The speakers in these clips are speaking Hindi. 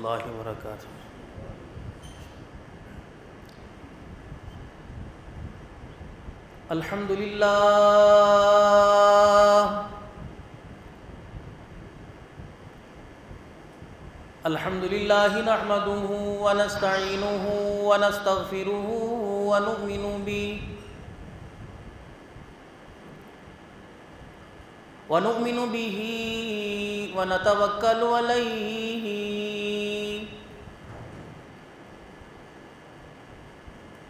रहमतुल्लाहि व बरकातुहू अल्हम्दुलिल्लाह अल्हम्दुलिल्लाह नहमदुहु व नस्तईनुहु व नस्तगफिरुहु व नुमिनु बिही व नुमिनु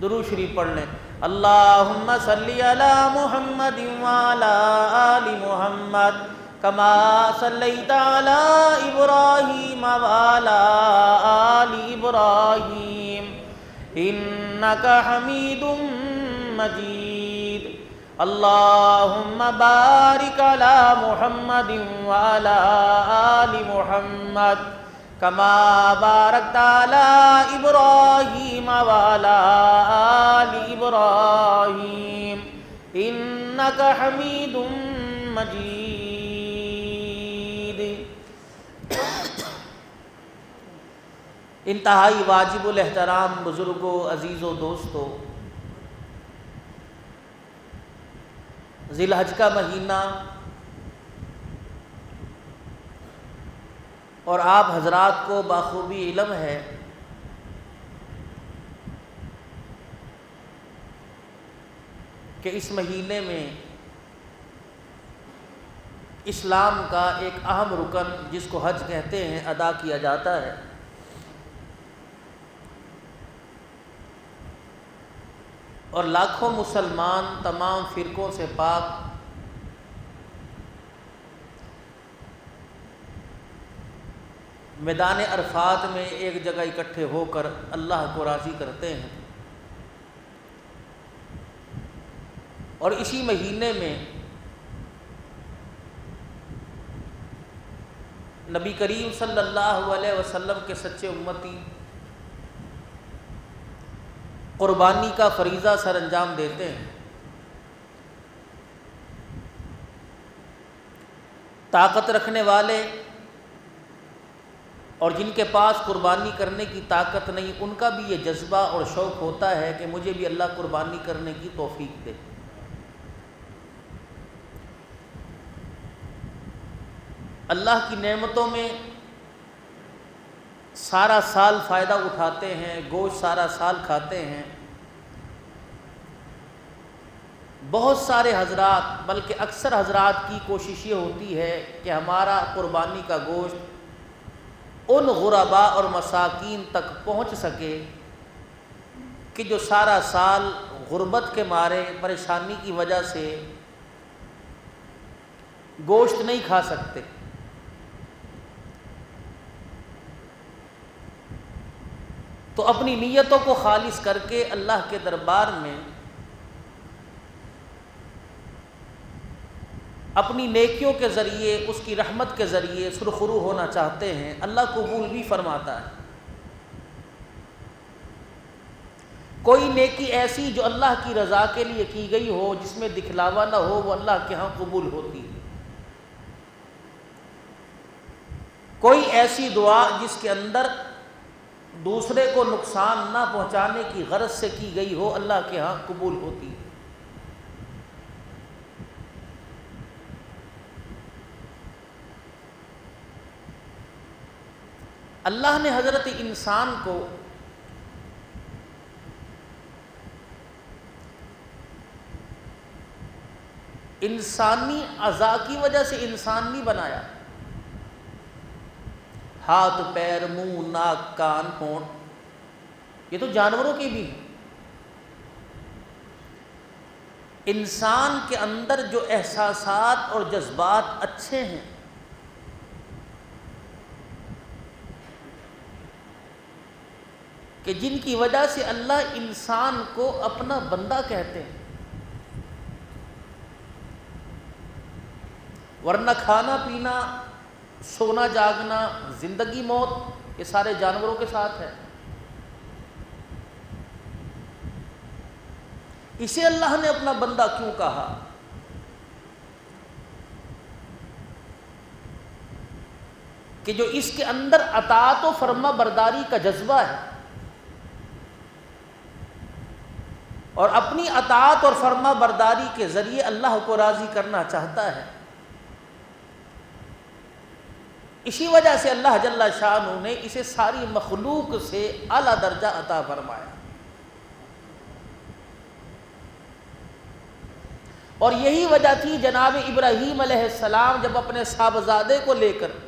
दुरूद शरीफ पढ़ लें। अल्लाहुम्म सल्ली अला मुहम्मद वाला आली मुहम्मद, कमा सल्लैता अला इब्राहीम वाला आली इब्राहीम, इन्नका हमीदुम मजीद। अल्लाहुम्म बारिक अला मुहम्मद वाला आली मुहम्मद। कमा मजीद इंतहाई वाजिबुल एहतराम बुज़ुर्गों अज़ीज़ों दोस्तों जिलहज का महीना और आप हजरात को बाखूबी इलम है। कि इस महीने में इस्लाम का एक अहम रुकन, जिसको हज कहते हैं, अदा किया जाता है। और लाखों मुसलमान तमाम फ़िरक़ों से पाक मैदान अरफात में एक जगह इकट्ठे होकर अल्लाह को राज़ी करते हैं। और इसी महीने में नबी करीम सल्लल्लाहु अलैहि वसल्लम के सच्चे उम्मती क़ुरबानी का फरीज़ा सर अंजाम देते हैं। ताकत रखने वाले और जिनके पास कुर्बानी करने की ताकत नहीं, उनका भी ये जज्बा और शौक़ होता है कि मुझे भी अल्लाह कुर्बानी करने की तोफ़ी दे। अल्लाह की नेमतों में सारा साल फ़ायदा उठाते हैं, गोश्त सारा साल खाते हैं। बहुत सारे हजरात, बल्कि अक्सर हजरात की कोशिश ये होती है कि हमारा कुर्बानी का गोश्त उन गुरबा और मसाकिन तक पहुँच सके कि जो सारा साल गुर्बत के मारे परेशानी की वजह से गोश्त नहीं खा सकते। तो अपनी नीयतों को खालिश करके अल्लाह के दरबार में अपनी नेकियों के ज़रिए, उसकी रहमत के ज़रिए सुरखरू होना चाहते हैं, अल्लाह कबूल भी फरमाता है। कोई नेकी ऐसी जो अल्लाह की रज़ा के लिए की गई हो, जिसमें दिखलावा ना हो, वो अल्लाह के यहाँ कबूल होती है। कोई ऐसी दुआ जिसके अंदर दूसरे को नुकसान ना पहुँचाने की गरज से की गई हो, अल्लाह के यहाँ कबूल होती है। अल्लाह ने हज़रत इंसान को इंसानी अज़ा की वजह से इंसान नहीं बनाया। हाथ, पैर, मुँह, नाक, कान होंठ ये तो जानवरों के भी इंसान के अंदर जो एहसास और जज्बात अच्छे हैं कि जिनकी वजह से अल्लाह इंसान को अपना बंदा कहते हैं। वरना खाना पीना, सोना जागना, ज़िंदगी मौत, ये सारे जानवरों के साथ है। इसे अल्लाह ने अपना बंदा क्यों कहा? कि जो इसके अंदर अतात व फर्मा बरदारी का जज्बा है। और अपनी अतात और फर्मा बरदारी के ज़रिए अल्लाह को राज़ी करना चाहता है। इसी वजह से अल्लाह जल्ला शाह ने इसे सारी मखलूक से अला दर्जा अता फरमाया। और यही वजह थी जनाब इब्राहीम सलाम जब अपने साहबजादे को लेकर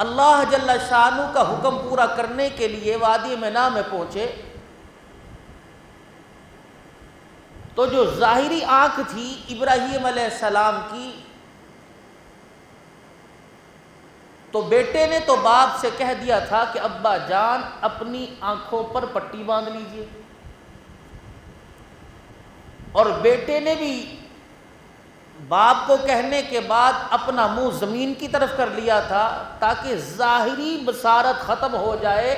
अल्लाह जल्ला शाह का हुक्म पूरा करने के लिए वादी मना में पहुँचे तो जो ज़ाहिरी आँख थी इब्राहीम सलाम की तो बेटे ने तो बाप से कह दिया था कि, अब्बा जान, अपनी आँखों पर पट्टी बाँध लीजिए। और बेटे ने भी बाप को कहने के बाद अपना मुँह ज़मीन की तरफ़ कर लिया था, ताकि ज़ाहिरी बसारत ख़त्म हो जाए,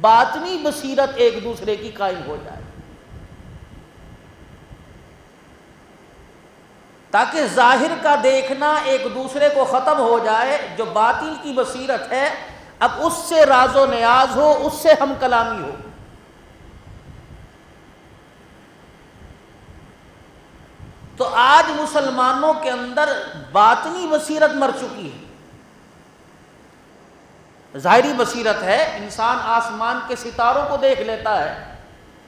बातनी बसीरत एक दूसरे की कायम हो जाए। ताकि ज़ाहिर का देखना एक दूसरे को ख़त्म हो जाए, जो बातिल की बसीरत है, अब उससे राजो न्याज हो, उससे हम कलामी हो। तो आज मुसलमानों के अंदर बातनी बसीरत मर चुकी है। ज़ाहरी बसीरत है, इंसान आसमान के सितारों को देख लेता है,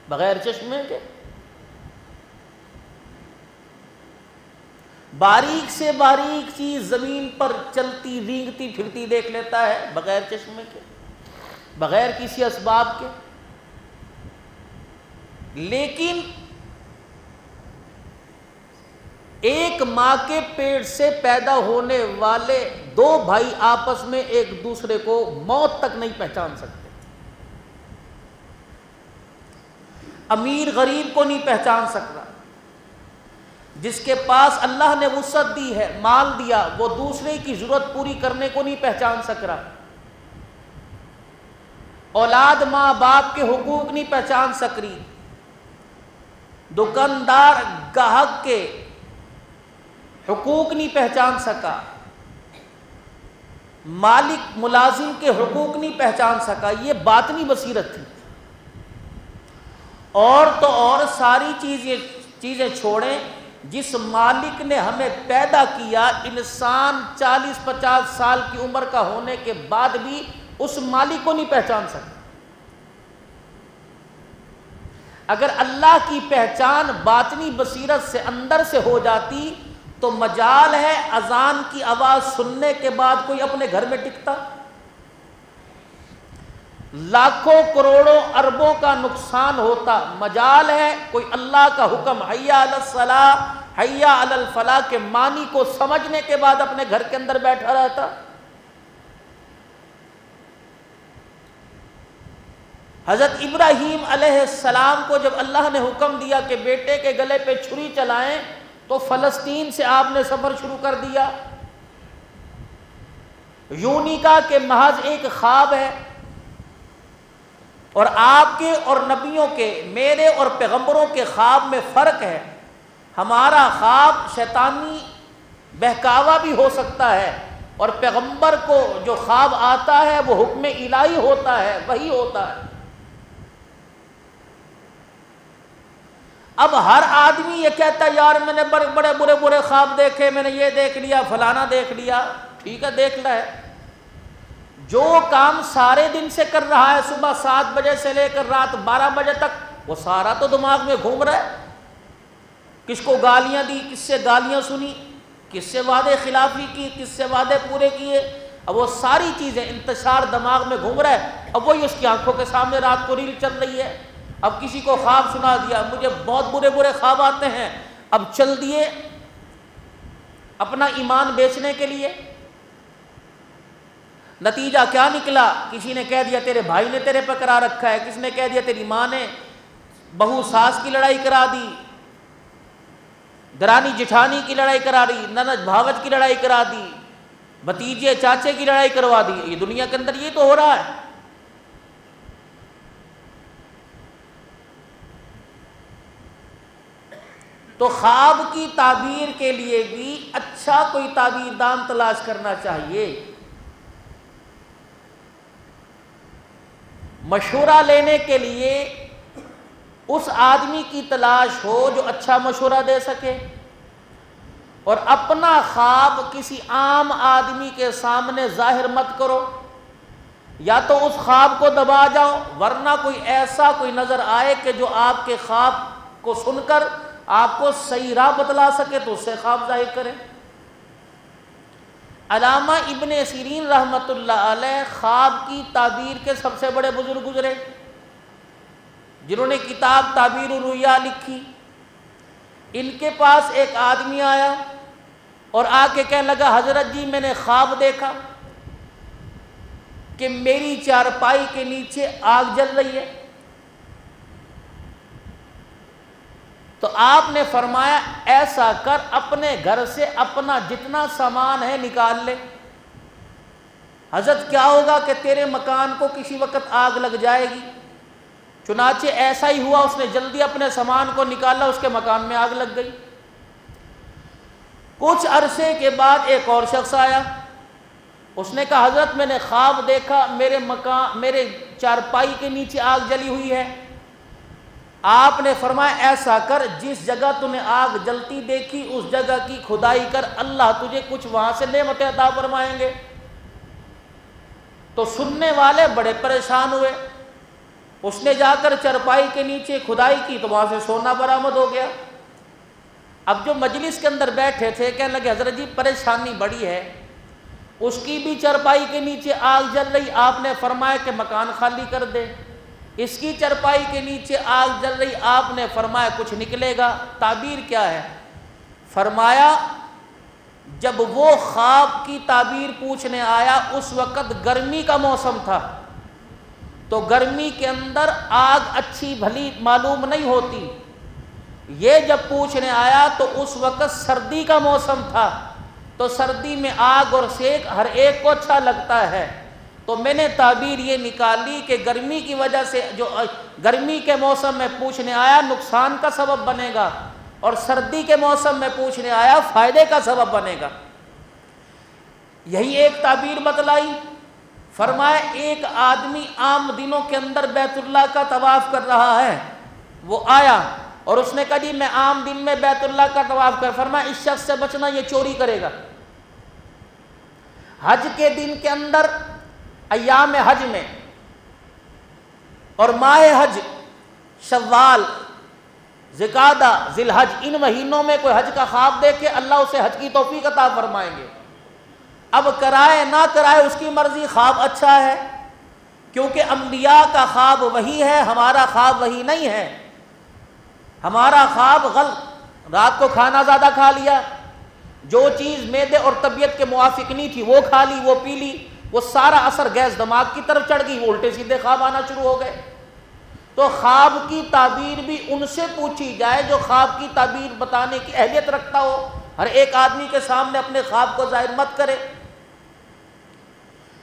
बगैर चश्मे के। बारीक से बारीक चीज़ ज़मीन पर चलती, रींगती, फिरती देख लेता है, बगैर चश्मे के, बगैर किसी असबाब के। लेकिन एक माँ के पेट से पैदा होने वाले दो भाई आपस में एक दूसरे को मौत तक नहीं पहचान सकते। अमीर गरीब को नहीं पहचान सकता। जिसके पास अल्लाह ने वसत दी है, माल दिया, वो दूसरे की ज़रूरत पूरी करने को नहीं पहचान सक रहा। औलाद माँ बाप के हुकूक नहीं पहचान सक रही। दुकानदार गाहक के हकूक नहीं पहचान सका। मालिक मुलाजिम के हुकूक नहीं पहचान सका। ये बातनी बसीरत थी। और तो और सारी चीज़ें चीज़ें छोड़ें जिस मालिक ने हमें पैदा किया, इंसान 40-50 साल की उम्र का होने के बाद भी उस मालिक को नहीं पहचान सकता। अगर अल्लाह की पहचान बातनी बसीरत से अंदर से हो जाती तो मजाल है अजान की आवाज़ सुनने के बाद कोई अपने घर में टिकता। लाखों करोड़ों अरबों का नुकसान होता, मजाल है, कोई अल्लाह का हुक्म हैया हैया फला के मानी को समझने के बाद अपने घर के अंदर बैठा रहता। हज़रत इब्राहिम सलाम को जब अल्लाह ने हुक्म दिया कि बेटे के गले पे छुरी चलाएँ तो फलस्तीन से आपने सफ़र शुरू कर दिया। यूनिका के महज एक ख्वाब है और आपके और नबियों के, मेरे और पैगंबरों के ख्वाब में फ़र्क है। हमारा ख्वाब शैतानी बहकावा भी हो सकता है और पैगंबर को जो ख्वाब आता है, वो हुक्म इलाही होता है, वही होता है। अब हर आदमी ये कहता है, यार, मैंने बड़े बड़े, बुरे बुरे ख्वाब देखे, मैंने ये देख लिया, फलाना देख लिया। ठीक है, देख ला है। जो काम सारे दिन से कर रहा है, सुबह सात बजे से लेकर रात बारह बजे तक, वो सारा तो दिमाग में घूम रहा है। किसको गालियाँ दी, किससे गालियाँ सुनी, किससे वादे खिलाफी की, किससे वादे पूरे किए, अब वो सारी चीज़ें इंतज़ार दिमाग में घूम रहा है। अब वही उसकी आँखों के सामने रात को रील चल रही है। अब किसी को ख्वाब सुना दिया, मुझे बहुत बुरे बुरे ख्वाब आते हैं। अब चल दिए अपना ईमान बेचने के लिए। नतीजा क्या निकला? किसी ने कह दिया, तेरे भाई ने तेरे पर करा रखा है। किसने कह दिया, तेरी माँ ने बहू सास की लड़ाई करा दी, दरानी जिठानी की लड़ाई करा दी, ननद भावत की लड़ाई करा दी, भतीजे चाचे की लड़ाई करवा दी। ये दुनिया के अंदर ये तो हो रहा है। तो ख्वाब की ताबीर के लिए भी अच्छा कोई ताबीर दान तलाश करना चाहिए। मशवरा लेने के लिए उस आदमी की तलाश हो जो अच्छा मशूरा दे सके और अपना ख्वाब किसी आम आदमी के सामने ज़ाहिर मत करो। या तो उस ख्वाब को दबा जाओ, वरना कोई ऐसा कोई नज़र आए कि जो आपके ख्वाब को सुनकर आपको सही राह बतला सके तो उससे ख्वाब ज़ाहिर करें। अलामा इबन सीरीन रहमत ख्वाब की ताबीर के सबसे बड़े बुज़ुर्ग गुजरे, जिन्होंने किताब ताबीर रुया लिखी। इनके पास एक आदमी आया और आके कहने लगा, हज़रत जी, मैंने ख्वाब देखा कि मेरी चारपाई के नीचे आग जल रही है तो आपने फरमाया, ऐसा कर अपने घर से अपना जितना सामान है निकाल ले। हज़रत, क्या होगा कि तेरे मकान को किसी वक्त आग लग जाएगी? चुनाचे ऐसा ही हुआ, उसने जल्दी अपने सामान को निकाला, उसके मकान में आग लग गई। कुछ अरसे के बाद एक और शख्स आया। उसने कहा, हज़रत, मैंने ख्वाब देखा, मेरे मकान, मेरे चारपाई के नीचे आग जली हुई है। आपने फरमाया, ऐसा कर, जिस जगह तूने आग जलती देखी, उस जगह की खुदाई कर, अल्लाह तुझे कुछ वहाँ से नेमत अता फरमाएँगे। तो सुनने वाले बड़े परेशान हुए। उसने जाकर चरपाई के नीचे खुदाई की तो वहाँ से सोना बरामद हो गया। अब जो मजलिस के अंदर बैठे थे, कहने लगे, हज़रत जी, परेशानी बड़ी है। उसकी भी चरपाई के नीचे आग जल रही, आपने फरमाया कि मकान खाली कर दे। इसकी चरपाई के नीचे आग जल रही, आपने फरमाया कुछ निकलेगा। ताबीर क्या है? फरमाया, जब वो ख्वाब की ताबीर पूछने आया, उस वक़्त गर्मी का मौसम था। तो गर्मी के अंदर आग अच्छी भली मालूम नहीं होती। ये जब पूछने आया तो उस वक़्त सर्दी का मौसम था। तो सर्दी में आग और सेक हर एक को अच्छा लगता है। तो मैंने ताबीर ये निकाली कि गर्मी की वजह से जो गर्मी के मौसम में पूछने आया, नुकसान का सबब बनेगा और सर्दी के मौसम में पूछने आया, फ़ायदे का सबब बनेगा। यही एक ताबीर बतलाई। फरमाया, एक आदमी आम दिनों के अंदर बैतुल्ला का तवाफ कर रहा है। वो आया और उसने कहा, जी, मैं आम दिन में बैतुल्ला का तवाफ कर फरमाया, इस शख्स से बचना, ये चोरी करेगा। हज के दिन के अंदर अयाम हज में और माह हज शवाल जिकादा, जिलहज, इन महीनों में कोई हज का ख्वाब देखे, अल्लाह उसे हज की तोफ़ी कता फरमाएँगे। अब कराए ना कराए उसकी मर्ज़ी, ख्वाब अच्छा है, क्योंकि अम्बिया का ख्वाब वही है, हमारा ख्वाब वही नहीं है। हमारा ख्वाब गल रात को खाना ज़्यादा खा लिया, जो चीज़ मैदे और तबीयत के मुआफिक नहीं थी, वो खा ली, वो पी ली वो सारा असर गैस दिमाग की तरफ़ चढ़ गई, उल्टे सीधे ख्वाब आना शुरू हो गए। तो ख्वाब की ताबीर भी उनसे पूछी जाए जो ख्वाब की ताबीर बताने की अहलियत रखता हो। हर एक आदमी के सामने अपने ख्वाब को ज़ाहिर मत करे।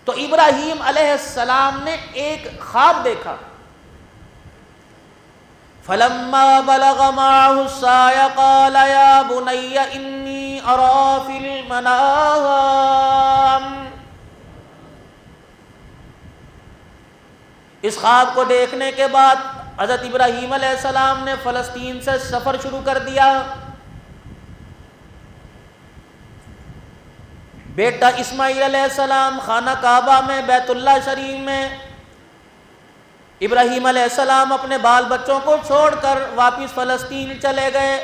तो इब्राहिम सलाम ने एक ख्वाब देखा। फलम्मा बलग बुनैया इन्नी अराफिल मनाम इस ख्वाब को देखने के बाद हज़रत इब्राहीम सलाम ने फ़लस्तीन से सफ़र शुरू कर दिया। बेटा इस्माईल खाना काबा में, बैतुल्ला शरीफ में, इब्राहीम सलाम अपने बाल बच्चों को छोड़कर वापस फ़लस्तीन चले गए।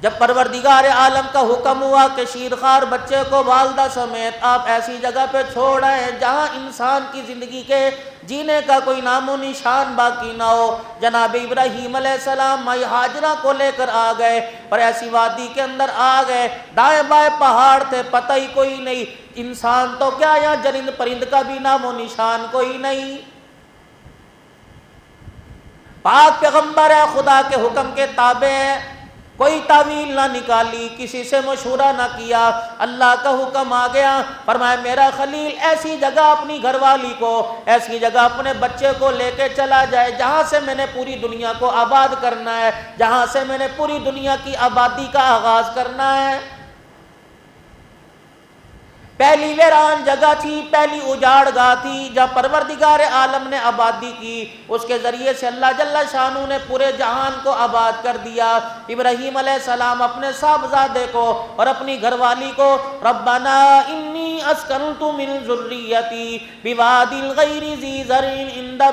जब परवरदिगार आलम का हुक्म हुआ कि शीरखार बच्चे को वालदा समेत आप ऐसी जगह पे छोड़ आए जहाँ इंसान की ज़िंदगी के जीने का कोई नामो निशान बाकी ना हो। जनाब इब्राहिम सलाम माई हाजरा को लेकर आ गए, पर ऐसी वादी के अंदर आ गए। दाएँ बाएँ पहाड़ थे, पता ही कोई नहीं। इंसान तो क्या यहाँ जरिंद परिंद का भी नामो निशान कोई नहीं। पाक पैगंबर है, खुदा के हुक्म के ताबे कोई तावील ना निकाली, किसी से मशूरा ना किया, अल्लाह का हुक्म आ गया। पर मैं मेरा खलील, ऐसी जगह अपनी घरवाली को, ऐसी जगह अपने बच्चे को लेके चला जाए, जहाँ से मैंने पूरी दुनिया को आबाद करना है, जहाँ से मैंने पूरी दुनिया की आबादी का आगाज़ करना है। पहली वेरान जगह थी, पहली उजाड़ गाह थी। जहाँ परवरदिगार आलम ने आबादी की, उसके ज़रिए से अल्लाह जल्ला शानू ने पूरे जहान को आबाद कर दिया। इब्राहिम सलाम अपने साहबजादे को और अपनी घरवाली को, रब्बाना इन्नी अस्कन मिन जुर्रियती विवादिल गैरी जी जरीन इंदा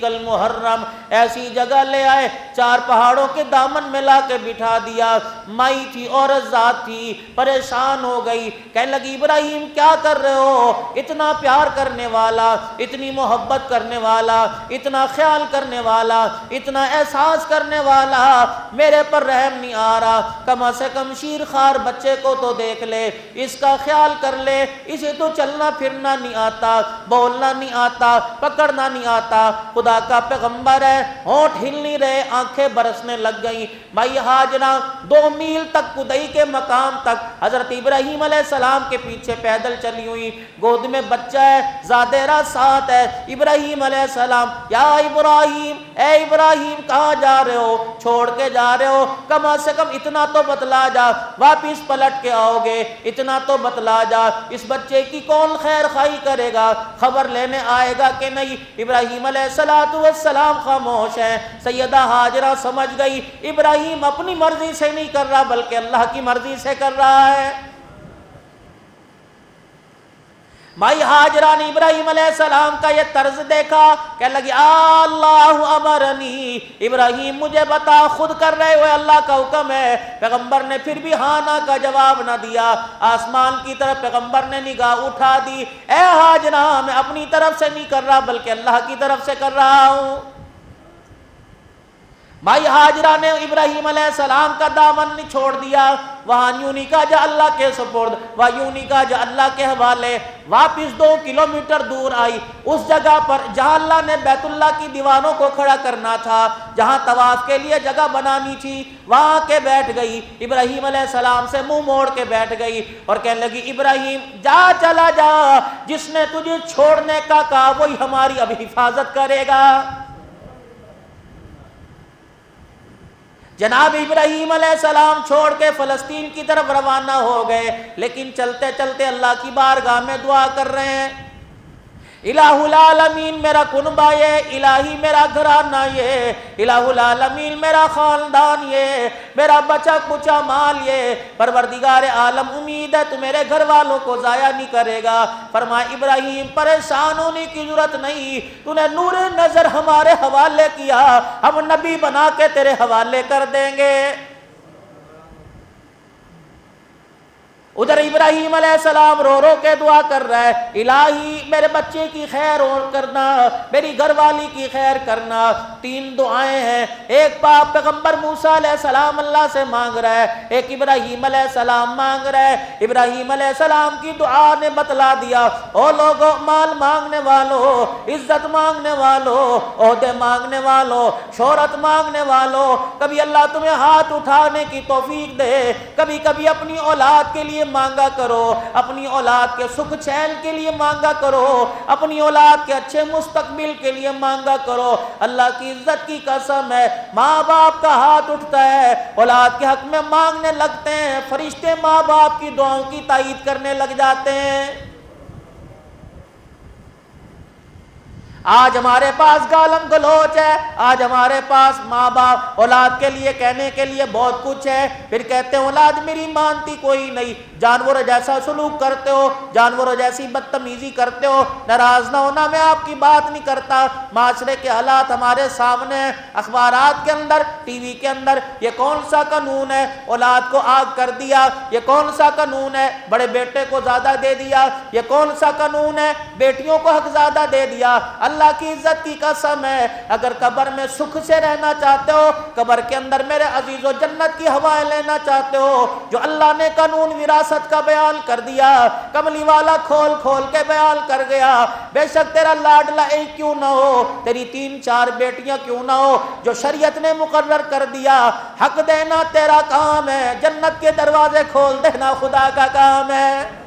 कल मुहर्रम। ऐसी जगह ले आए, चार पहाड़ों के दामन में ला के बिठा दिया। माई थी और जात थी, परेशान हो गई। कहने लगी, इब्राहिम क्या कर रहे हो? इतना प्यार करने वाला, इतनी मोहब्बत करने वाला, इतना ख्याल करने वाला, इतना एहसास करने वाला, मेरे पर रहम नहीं आ रहा। कम से कम शीर खार बच्चे को तो देख ले, इसका ख्याल कर ले, इसे तो चलना फिरना नहीं आता, बोलना नहीं आता, पकड़ना नहीं आता। खुदा का पैगंबर है, होठ हिल नहीं रहे, आँखें बरसने लग गई। भाई, हाजरा, दो मील तक कुदई के मकाम तक, हज़रत इब्राहिम सलाम के पीछे पैर पैदल चली हुई। गोद में बच्चा है, जादेरा साथ है। इब्राहिम सलाम, या इब्राहिम, ए इब्राहिम, कहाँ जा रहे हो? छोड़ के जा रहे हो? कम से कम इतना तो बतला जा। वापिस पलट के आओगे। इतना तो बतला जा। इस बच्चे की कौन खैर खाई करेगा? खबर लेने आएगा कि नहीं? इब्राहिम सलाम खामोश है। सैदा हाजरा समझ गई। इब्राहिम अपनी मर्ज़ी से नहीं कर रहा, बल्कि अल्लाह की मर्ज़ी से कर रहा है। माई हाजरा ने इब्राहिम सलाम का ये तर्ज देखा, कह लगी, अल्लाह अमरनी, इब्राहिम मुझे बता, खुद कर रहे हो, अल्लाह का हुक्म है। पैगंबर ने फिर भी हाना का जवाब ना दिया। आसमान की तरफ़ पैगंबर ने निगाह उठा दी। ए हाजरा, मैं अपनी तरफ़ से नहीं कर रहा, बल्कि अल्लाह की तरफ़ से कर रहा हूँ। भाई हाजरा ने इब्राहिम सलाम का दामन नहीं छोड़ दिया। वहाँ यूनी का जा अल्लाह के सपोर्द, वह यूनी का जा अल्लाह के हवाले। वापिस दो किलोमीटर दूर आई। उस जगह पर जहाँ अल्लाह ने बैतुल्ला की दीवारों को खड़ा करना था, जहाँ तवाफ के लिए जगह बनानी थी, वहाँ के बैठ गई। इब्राहिम सलाम से मुँह मोड़ के बैठ गई और कहने लगी, इब्राहिम, जा, चला जा। जिसने तुझे छोड़ने का कहा, वही हमारी अब हिफाजत करेगा। जनाब इब्राहिम सलाम छोड़ के फ़लस्तीन की तरफ़ रवाना हो गए, लेकिन चलते चलते अल्लाह की बारगाह में दुआ कर रहे हैं। इलामीन मेरा कुनबा ये, इलाही मेरा घराना ये इलामीन मेरा ख़ानदान ये, मेरा बचा कुचा माल ये। परवरदिगार आलम, उम्मीद है तू मेरे घर वालों को ज़ाया नहीं करेगा। फरमा, इब्राहिम, परेशान होने की ज़रूरत नहीं। तूने नूर नज़र हमारे हवाले किया। हम नबी बना के तेरे हवाले कर देंगे। उधर इब्राहिम सलाम रो रो के दुआ कर रहा है, इलाही, मेरे बच्चे की खैर और करना, मेरी घरवाली की खैर करना। तीन दुआएँ हैं। एक पाप पैगंबर मूसा सलाम अल्लाह से मांग रहा है, एक इब्राहिम सलाम मांग रहा है। इब्राहिम सलाम की दुआ ने बतला दिया, ओ लोगो, माल मांगने वालों, इज़्ज़त मांगने वालों, ओहदे मांगने वालों, शोहरत मांगने वालों, कभी अल्लाह तुम्हें हाथ उठाने की तोफीक दे कभी कभी अपनी औलाद के लिए मांगा करो, अपनी औलाद के सुख चैन के लिए मांगा करो, अपनी औलाद के अच्छे मुस्तकबिल के लिए मांगा करो। अल्लाह की इज़्ज़त की कसम है माँ बाप का हाथ उठता है, औलाद के हक में मांगने लगते हैं, फरिश्ते माँ बाप की दुआओं की तायद करने लग जाते हैं। आज हमारे पास गालम गलोच है। आज हमारे पास माँ बाप औलाद के लिए, कहने के लिए बहुत कुछ है। फिर कहते हैं, औलाद, मेरी मानती कोई नहीं। जानवरों जैसा सलूक करते हो, जानवरों जैसी बदतमीजी करते हो। नाराज़ ना होना, मैं आपकी बात नहीं करता। माशरे के हालात हमारे सामने अखबार के अंदर, टीवी के अंदर, ये कौन सा कानून है? औलाद को आग कर दिया, ये कौन सा कानून है? बड़े बेटे को ज़्यादा दे दिया, ये कौन सा कानून है? बेटियों को हक ज़्यादा दे दिया। की इज़्ज़त की कसम है। अगर कब्र में सुख से रहना चाहते हो, कब्र के अंदर मेरे अजीजो जन्नत की हवाएँ लेना चाहते हो, जो अल्लाह ने कानून विरासत का बयान कर दिया, कमली वाला खोल खोल के बयान कर गया। बेशक तेरा लाडला एक क्यों ना हो, तेरी तीन चार बेटियाँ क्यों ना हो, जो शरीयत ने मुकर्र कर दिया। हक देना तेरा काम है, जन्नत के दरवाजे खोल देना खुदा का काम है।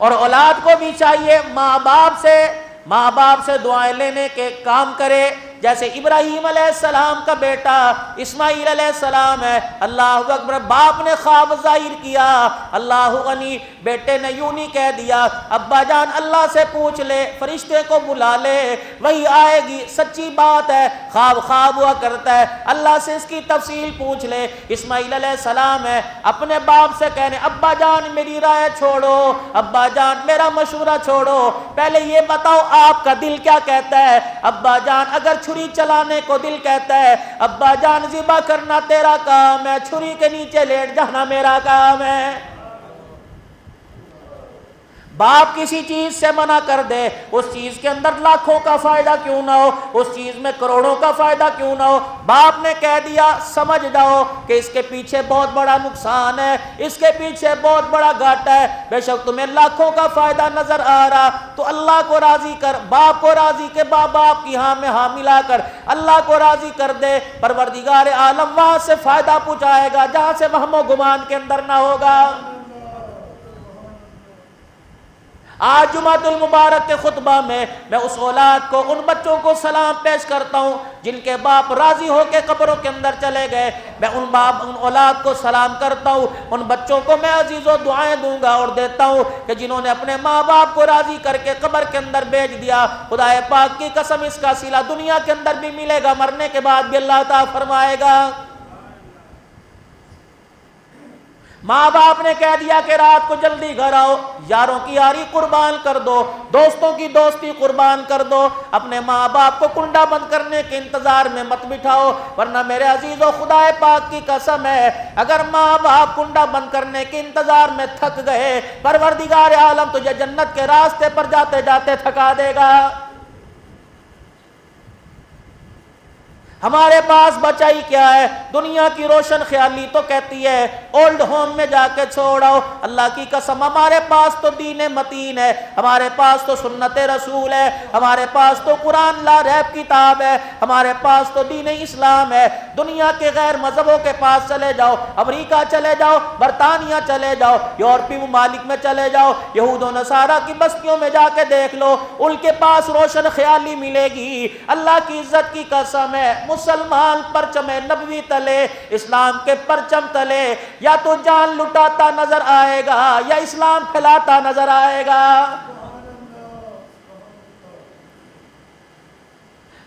और औलाद को भी चाहिए, माँ बाप से, माँ बाप से दुआएँ लेने के काम करे। जैसे इब्राहिम सलाम का बेटा इस्माईल सलाम है, अल्लाह अकबर। बाप ने ख्वाब ज़ाहिर किया, अल्लाह गनी, बेटे ने यूँ नहीं कह दिया, अब्बा जान अल्लाह से पूछ ले, फरिश्ते को बुला ले, वही आएगी, सच्ची बात है, ख्वाब ख्वाब हुआ करता है। अल्लाह से इसकी तफसील पूछ ले इस्माईल सलाम है, अपने बाप से कहने, अब्बा जान, मेरी राय छोड़ो, अब्बा जान, मेरा मशूरा छोड़ो, पहले ये बताओ, आपका दिल क्या कहता है? अब्बा जान, अगर छुरी चलाने को दिल कहता है, अब्बा जान जिबा करना तेरा काम है, छुरी के नीचे लेट जाना मेरा काम है। बाप किसी चीज़ से मना कर दे, उस चीज़ के अंदर लाखों का फ़ायदा क्यों ना हो, उस चीज़ में करोड़ों का फ़ायदा क्यों ना हो? बाप ने कह दिया, समझ जाओ कि इसके पीछे बहुत बड़ा नुकसान है, इसके पीछे बहुत बड़ा घाटा है। बेशक तुम्हें लाखों का फ़ायदा नज़र आ रहा तो अल्लाह को राज़ी कर, बाप को राज़ी के बाप बाप की हाँ में हाँ मिलाकर अल्लाह को राज़ी कर दे। परवरदिगार आलम वहाँ से फ़ायदा पहुंचाएगा, जहाँ से वहमो गुमान के अंदर ना होगा। आज जुमातुल मुबारक के खुतबा में मैं उस औलाद को, उन बच्चों को सलाम पेश करता हूँ, जिनके बाप राज़ी होकर कब्रों के अंदर चले गए। मैं उन बाप, उन औलाद को सलाम करता हूँ, उन बच्चों को मैं अजीज़ों दुआएँ दूँगा और देता हूँ कि जिन्होंने अपने माँ बाप को राज़ी करके कब्र के अंदर भेज दिया। खुदा पाक की कसम, इसका सिला दुनिया के अंदर भी मिलेगा, मरने के बाद भी अल्लाह फरमाएगा। माँ बाप ने कह दिया कि रात को जल्दी घर आओ, यारों की यारी कुर्बान कर दो, दोस्तों की दोस्ती कुर्बान कर दो, अपने माँ बाप को कुंडा बंद करने के इंतज़ार में मत बिठाओ, वरना मेरे अजीजों खुदा पाक की कसम है, अगर माँ बाप कुंडा बंद करने के इंतज़ार में थक गए, परवरदिगार आलम तुझे जन्नत के रास्ते पर जाते जाते थका देगा। हमारे पास बचाई क्या है? दुनिया की रोशन ख्याली तो कहती है ओल्ड होम में जाके छोड़ो अल्लाह की कसम, हमारे पास तो दीन मतीन है। हमारे पास तो सुन्नत रसूल है। हमारे पास तो कुरान ला रैब किताब है। हमारे पास तो दीन इस्लाम है। दुनिया के गैर मजहबों के पास चले जाओ। अमरीका चले जाओ। बरतानिया चले जाओ। यूरोपी ममालिक में चले जाओ। यहूद नसारा की बस्तियों में जाके देख लो। उनके पास रोशन ख्याली मिलेगी। अल्लाह की इज़्ज़त की कसम है। मुसलमान परचम नबी तले, इस्लाम के परचम तले। या तो जान लुटाता नज़र आएगा, या इस्लाम फैलाता नज़र आएगा।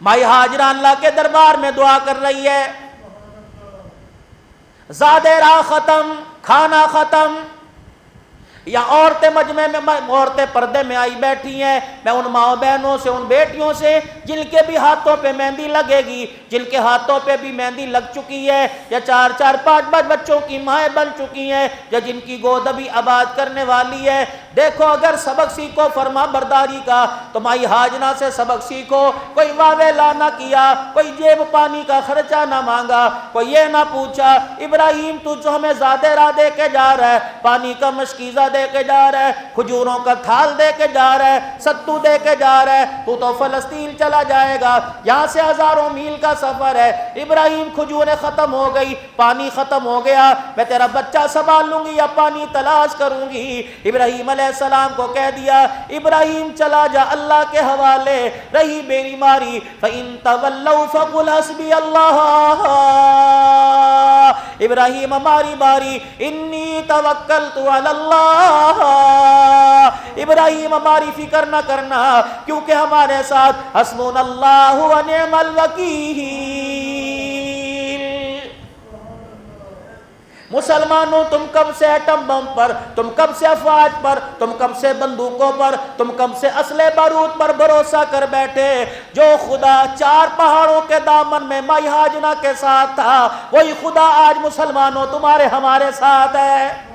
माई हाजरा अल्लाह के दरबार में दुआ कर रही है। जादेरा खत्म, खाना खत्म या औरतें मजमे में औरतें पर्दे में आई बैठी हैं, मैं उन माओ बहनों से, उन बेटियों से, जिनके भी हाथों पे मेहंदी लगेगी, जिनके हाथों पे भी मेहंदी लग चुकी है, या चार चार, पाँच पाँच बच्चों की माएँ बन चुकी हैं, या जिनकी गोद अभी आबाद करने वाली है। देखो, अगर सबक सीखो फरमा बरदारी का तो माई हाजना से सबक सीखो। कोई वावे ला ना किया, कोई जेब पानी का खर्चा ना मांगा, कोई ये ना पूछा, इब्राहिम, तू जो हमें ज़्यादा राह दे के जा रहा है, पानी का मशकीजा दे के जा रहा है, खजूरों का थाल दे के जा रहा है, सत्तू दे के जा रहा है, तू तो फलस्तीन चला जाएगा। यहाँ से हज़ारों मील का सफ़र है। इब्राहिम खजूरें खत्म हो गई, पानी खत्म हो गया। मैं तेरा बच्चा संभाल लूँगी या पानी तलाश करूँगी? इब्राहिम सलाम को कह दिया, इब्राहिम, चला जा अल्लाह के हवाले। रही मेरी मारी। फ़िन तवल्लु हसबी अल्लाह। इब्राहिम हमारी बारी इन्नी तवक्कल तो अल्लाह इब्राहिम हमारी फ़िक्र न करना क्योंकि हमारे साथ हसमुन अल्लाह वकील मुसलमानों, तुम कब से एटम बम पर, तुम कब से अफवाज पर, तुम कब से बंदूकों पर, तुम कब से असले बारूद पर भरोसा कर बैठे? जो खुदा चार पहाड़ों के दामन में माई हाजना के साथ था, वही खुदा आज मुसलमानों तुम्हारे, हमारे साथ है।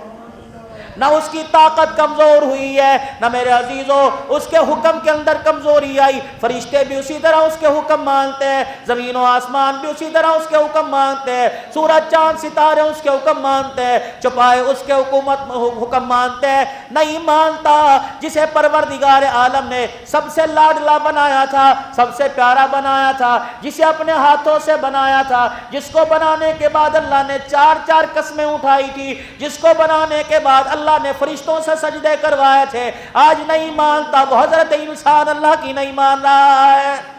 ना उसकी ताकत कमज़ोर हुई है, ना मेरे अजीजों, उसके हुक्म के अंदर कमज़ोरी आई। फरिश्ते भी उसी तरह उसके हुक्म मानते हैं, ज़मीन आसमान भी उसी तरह उसके हुक्म मानते हैं, सूरज, चाँद, सितारे उसके हुक्म मानते हैं चुपाए उसके हुकूमत हुक्म मानते हैं, नहीं मानता जिसे परवरदिगार आलम ने सबसे लाडला बनाया था, सबसे प्यारा बनाया था, जिसे अपने हाथों से बनाया था, जिसको बनाने के बाद अल्लाह ने चार चार कस्में उठाई थी, जिसको बनाने के बाद अल्लाह अल्लाह ने फरिश्तों से सजदे करवाए थे। आज नहीं मानता वो हज़रत इंसान अल्लाह की नहीं मान रहा है।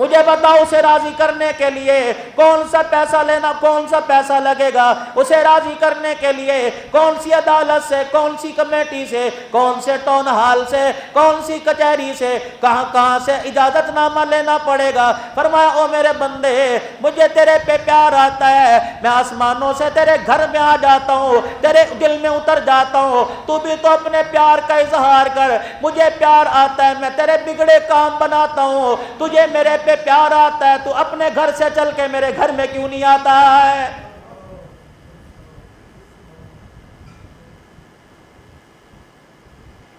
मुझे बताओ, उसे राज़ी करने के लिए कौन सा पैसा लेना, कौन सा पैसा लगेगा? उसे राज़ी करने के लिए कौन सी अदालत से, कौन सी कमेटी से, कौन से टाउन हॉल से, कौन सी कचहरी से, कहाँ कहाँ से इजाज़त नामा लेना पड़ेगा? फरमाया, ओ मेरे बंदे, मुझे तेरे पे प्यार आता है। मैं आसमानों से तेरे घर में आ जाता हूँ, तेरे दिल में उतर जाता हूँ। तू भी तो अपने प्यार का इजहार कर। मुझे प्यार आता है, मैं तेरे बिगड़े काम बनाता हूँ। तुझे मेरे पे प्यार आता है, तू अपने घर से चल के मेरे घर में क्यों नहीं आता है?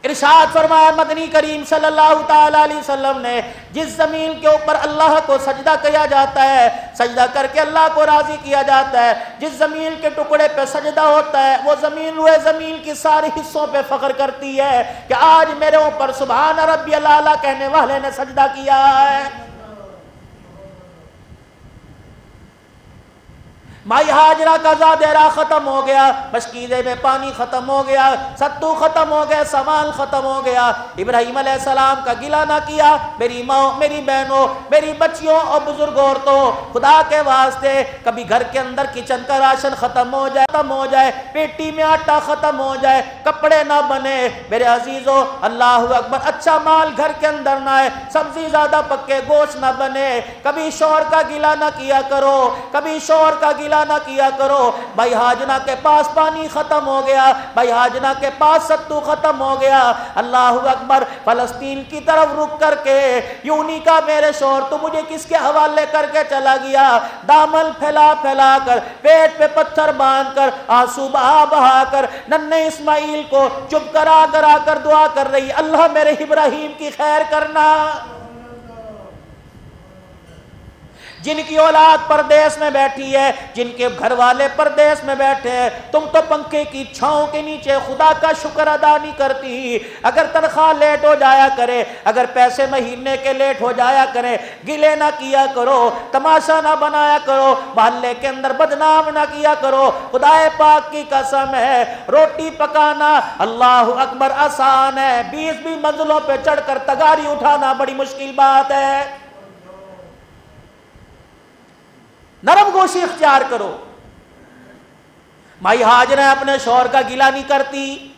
इरशाद फरमाया, मदनी करीम सल्लल्लाहु अलैहि वसल्लम ने, जिस ज़मीन के ऊपर अल्लाह को सजदा किया जाता है, सजदा करके अल्लाह को राज़ी किया जाता है, जिस ज़मीन के टुकड़े पे सजदा होता है, वो ज़मीन वह ज़मीन की सारे हिस्सों पे फ़ख्र करती है कि आज मेरे ऊपर सुबहान रबी अल्लाह कहने वाले ने सजदा किया है। माई हाजरा का जादेरा खत्म हो गया मशकीदे में पानी खत्म हो गया, सत्तू खत्म हो गया, सामान खत्म हो गया। इब्राहिम सलाम का गिला ना किया, मेरी माओ, मेरी बहनों, मेरी बच्चियों और बुज़ुर्ग औरतों, खुदा के वास्ते कभी घर के अंदर किचन का राशन खत्म हो जाए, खत्म हो जाए, पेटी में आटा खत्म हो जाए, कपड़े ना बने। मेरे अजीजों, अल्लाह अकबर अच्छा माल घर के अंदर ना आए, सब्ज़ी ज़्यादा पक्के, गोश्त ना बने। कभी शोर का गिला ना किया करो, कभी शोर का गिला गिला ना किया करो। भाई हाजना के पास पानी खत्म हो गया। भाई हाजना के पास सत्तू खत्म हो गया। अल्लाह अकबर, फलस्तीन की तरफ़ रुक करके यूनी का मेरे शोर तो मुझे किसके हवाले करके चला गया? दामल फैला फैला कर, पेट पे पत्थर बाँध कर, आँसू बहा बहा कर, नन्हे इस्माइल को चुप करा करा कर दुआ कर रही। अल्लाह मेरे इब्राहिम की खैर करना। जिनकी औलाद परदेश में बैठी है, जिनके घर वाले परदेश में बैठे हैं, तुम तो पंखे की छाओं के नीचे खुदा का शुक्र अदा नहीं करती। अगर तनख्वाह लेट हो जाया करे, अगर पैसे महीने के लेट हो जाया करे, गिले ना किया करो, तमाशा ना बनाया करो, मोहल्ले के अंदर बदनाम ना किया करो, खुदाए पाक की कसम है, रोटी पकाना अल्लाह अकबर आसान है, बीस बीस मंजिलों पे चढ़कर तगारी उठाना बड़ी मुश्किल बात है। नरम गोशी इख्तियार करो। माई हाजरा अपने शोर का गिला नहीं करती।